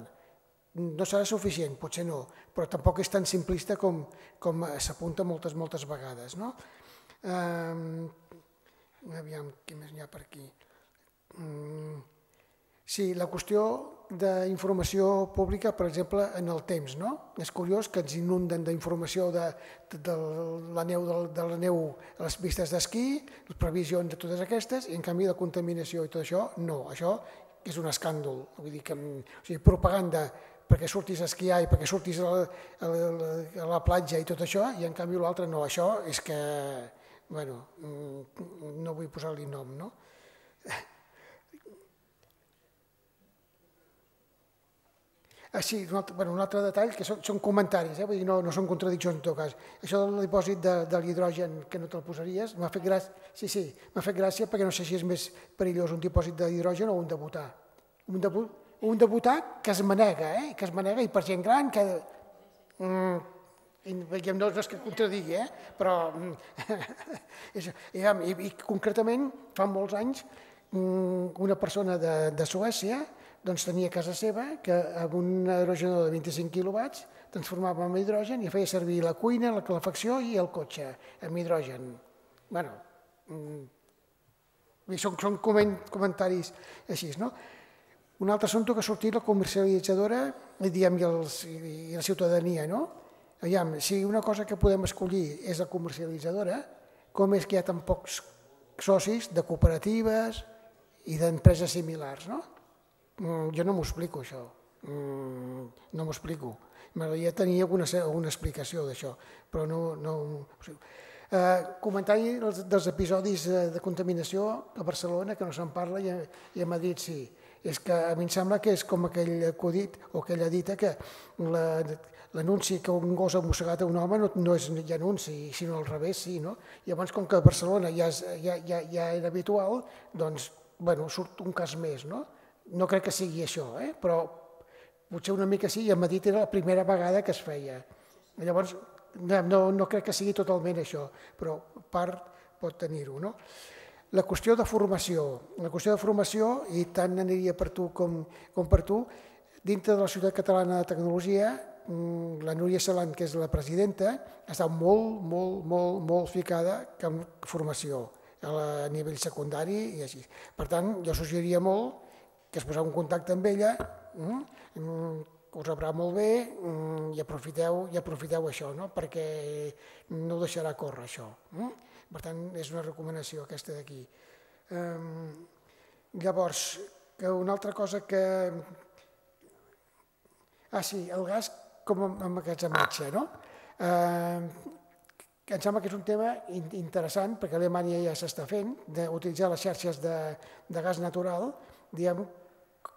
No serà suficient, potser no, però tampoc és tan simplista com, com s'apunta moltes, moltes vegades. No? Um, aviam, què més n'hi ha per aquí? Um, sí, la qüestió d'informació pública, per exemple, en el temps. No? És curiós que ens inunden d'informació de, de, de la neu, de, de la neu a les pistes d'esquí, les previsions de totes aquestes, i en canvi de contaminació i tot això, no. Això és un escàndol. Vull dir que, o sigui, propaganda perquè surtis a esquiar i perquè surtis a la, a la, a la platja i tot això, i en canvi l'altre no. Això és que bueno, mm, no vull posar-li nom, no? Ah, sí, un altre, bueno, un altre detall, que són, són comentaris, eh? Vull dir, no, no són contradiccions en tot cas. Això del dipòsit de, de l'hidrogen, que no te'l posaries, m'ha fet gràcia, sí, sí, m'ha fet gràcia perquè no sé si és més perillós un dipòsit d'hidrogen o un de butà. Un de, un de butà que es manega, eh? que es manega i per gent gran que... Mm, i, no, no és que contradigui, eh? però i, i, i concretament fa molts anys mm, una persona de, de Suècia doncs, tenia a casa seva que amb un aerogenador de 25 quilowatts transformava en hidrogen i feia servir la cuina, la calefacció i el cotxe amb hidrogen. bueno, mm, són, són comentaris així. No? Un altre assumpte que ha sortit la comercialitzadora i, diem, i, els, i la ciutadania, no? Aviam, si una cosa que podem escollir és la comercialitzadora, com és que hi ha tan pocs socis de cooperatives i d'empreses similars, no? Mm, jo no m'ho explico, això. Mm, no m'ho explico. M'agradaria tenir alguna, alguna explicació d'això, però no... no eh, comentari dels, dels episodis de contaminació a Barcelona, que no se'n parla, i a, i a Madrid sí. És que a mi em sembla que és com aquell acudit o aquella dita que la, l'anunci que un gos ha mossegat a un home no, no és ja anunci, sinó al revés, sí. No? Llavors, com que a Barcelona ja, és, ja, ja, ja era habitual, doncs bueno, surt un cas més. No, no crec que sigui això, eh? però potser una mica sí, i a Madrid era la primera vegada que es feia. Llavors, no, no crec que sigui totalment això, però part pot tenir-ho. No? La qüestió de formació, la qüestió de formació, i tant aniria per tu com, com per tu, dintre de la Ciutat Catalana de Tecnologia la Núria Salant, que és la presidenta, està molt, molt, molt, molt ficada en formació a nivell secundari i així. Per tant, jo suggeriria molt que es posava en contacte amb ella, mm, que us rebrà molt bé mm, i aprofiteu, i aprofiteu això, no? perquè no deixarà córrer això. Mm? Per tant, és una recomanació aquesta d'aquí. Llavors, que una altra cosa que... Ah, sí, el gas com amb aquests amatge, no? Uh, que em sembla que és un tema interessant, perquè Alemanya ja s'està fent, d'utilitzar les xarxes de, de gas natural, diguem,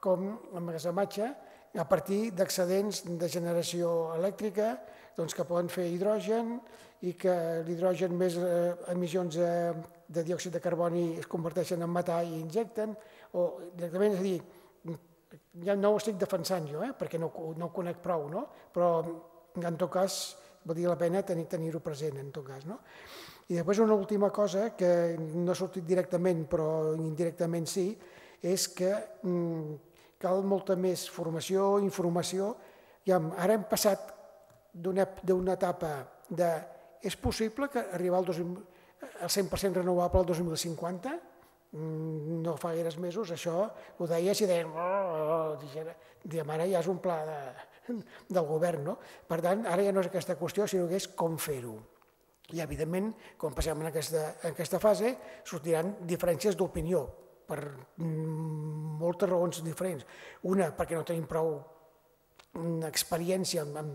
com emmagatzematge, a partir d'excedents de generació elèctrica doncs, que poden fer hidrogen i que l'hidrogen més eh, emissions de, de diòxid de carboni es converteixen en metà i injecten, o directament, és a dir, ja no ho estic defensant jo, eh, perquè no, no ho conec prou, no? però en tot cas valia la pena tenir-ho tenir present en tot cas. No? I després una última cosa que no ha sortit directament però indirectament sí, és que mm, cal molta més formació, informació. Ja, ara hem passat d'una etapa de és possible que arribar al, 2000, al 100% renovable al 2050? No fa gaires mesos això ho deies i deien, oh, oh, diem, ara ja és un pla de, del govern. No? Per tant, ara ja no és aquesta qüestió, sinó que és com fer-ho. I, evidentment, quan passem en aquesta, en aquesta fase, sortiran diferències d'opinió, per mm, moltes raons diferents. Una, perquè no tenim prou experiència en, en,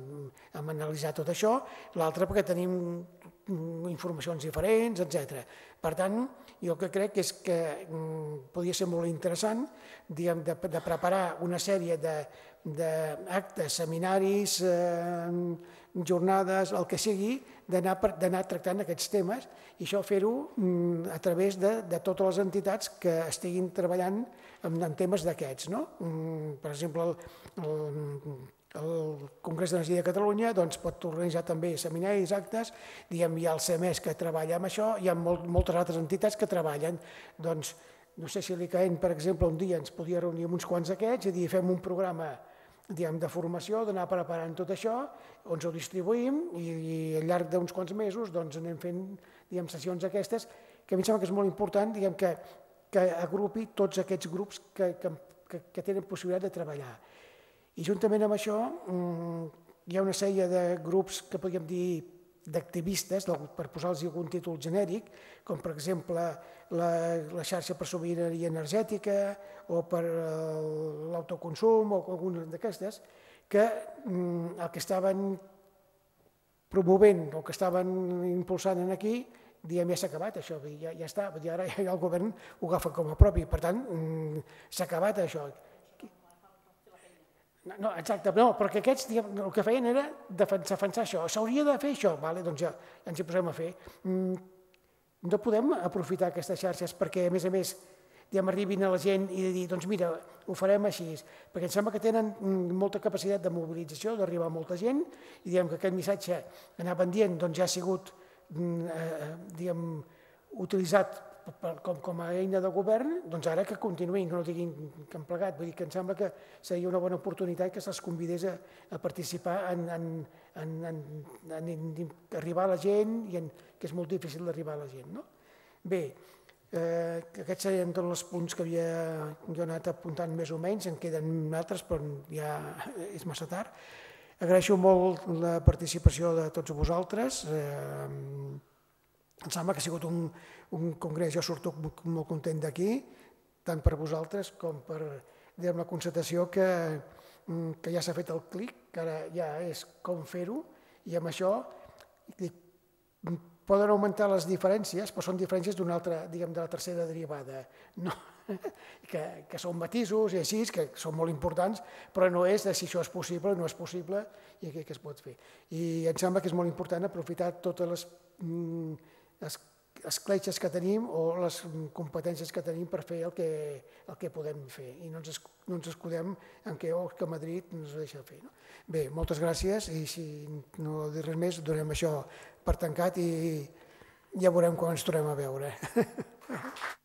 en analitzar tot això, l'altra perquè tenim mm, informacions diferents, etc. Per tant, jo que crec és que podria ser molt interessant diguem, de, de preparar una sèrie de, d'actes, seminaris, eh, jornades, el que sigui, d'anar tractant aquests temes i això fer-ho mm, a través de, de totes les entitats que estiguin treballant en, en temes d'aquests. No? Mm, per exemple, el, el, el Congrés d'Energia de Catalunya doncs, pot organitzar també seminaris, actes, diguem, hi ha el CEMES que treballa amb això, hi ha molt, moltes altres entitats que treballen. Doncs, no sé si l'ICAEN, per exemple, un dia ens podia reunir amb uns quants d'aquests i dir fem un programa diguem, de formació, d'anar preparant tot això, ens ho distribuïm i, i al llarg d'uns quants mesos doncs, anem fent diguem, sessions aquestes, que a mi em sembla que és molt important diguem, que, que agrupi tots aquests grups que, que, que, que tenen possibilitat de treballar. I juntament amb això mm, hi ha una sèrie de grups que podríem dir d'activistes, per posar-los algun títol genèric, com per exemple la, la xarxa per sobirania energètica o per l'autoconsum o alguna d'aquestes, que mm, el que estaven promovent o que estaven impulsant aquí, diem ja s'ha acabat això, ja, ja està, ja ara ja el govern ho agafa com a propi, per tant mm, s'ha acabat això. No, exacte, no, perquè aquests diguem, el que feien era defensar, defensar això. S'hauria de fer això, vale? doncs ja ens hi posem a fer. Mm, no podem aprofitar aquestes xarxes perquè, a més a més, diguem, arribin a la gent i de dir, doncs mira, ho farem així, perquè em sembla que tenen mm, molta capacitat de mobilització, d'arribar a molta gent, i diguem que aquest missatge que anaven dient doncs, ja ha sigut mm, eh, diguem, utilitzat com, com a eina de govern, doncs ara que continuïn, que no diguin que han plegat. Vull dir que em sembla que seria una bona oportunitat que se'ls convidés a, a participar en, en, en, en, en, en arribar a la gent i en, que és molt difícil d'arribar a la gent. No? Bé, eh, aquests serien tots els punts que havia jo anat apuntant més o menys, en queden altres però ja és massa tard. Agraeixo molt la participació de tots vosaltres. Eh, em sembla que ha sigut un, un congrés, jo surto molt content d'aquí, tant per vosaltres com per diguem, la constatació que, mm, que ja s'ha fet el clic, que ara ja és com fer-ho, i amb això dic, poden augmentar les diferències, però són diferències d'una altra, diguem, de la tercera derivada. No, que, que són matisos i així, que són molt importants, però no és de si això és possible o no és possible i què, què es pot fer. I em sembla que és molt important aprofitar totes les mm, les escletxes que tenim o les competències que tenim per fer el que, el que podem fer i no ens, no ens escudem en què, oh, que Madrid ens deixa fer. No? Bé, moltes gràcies i si no dir res més donem això per tancat i ja veurem quan ens tornem a veure.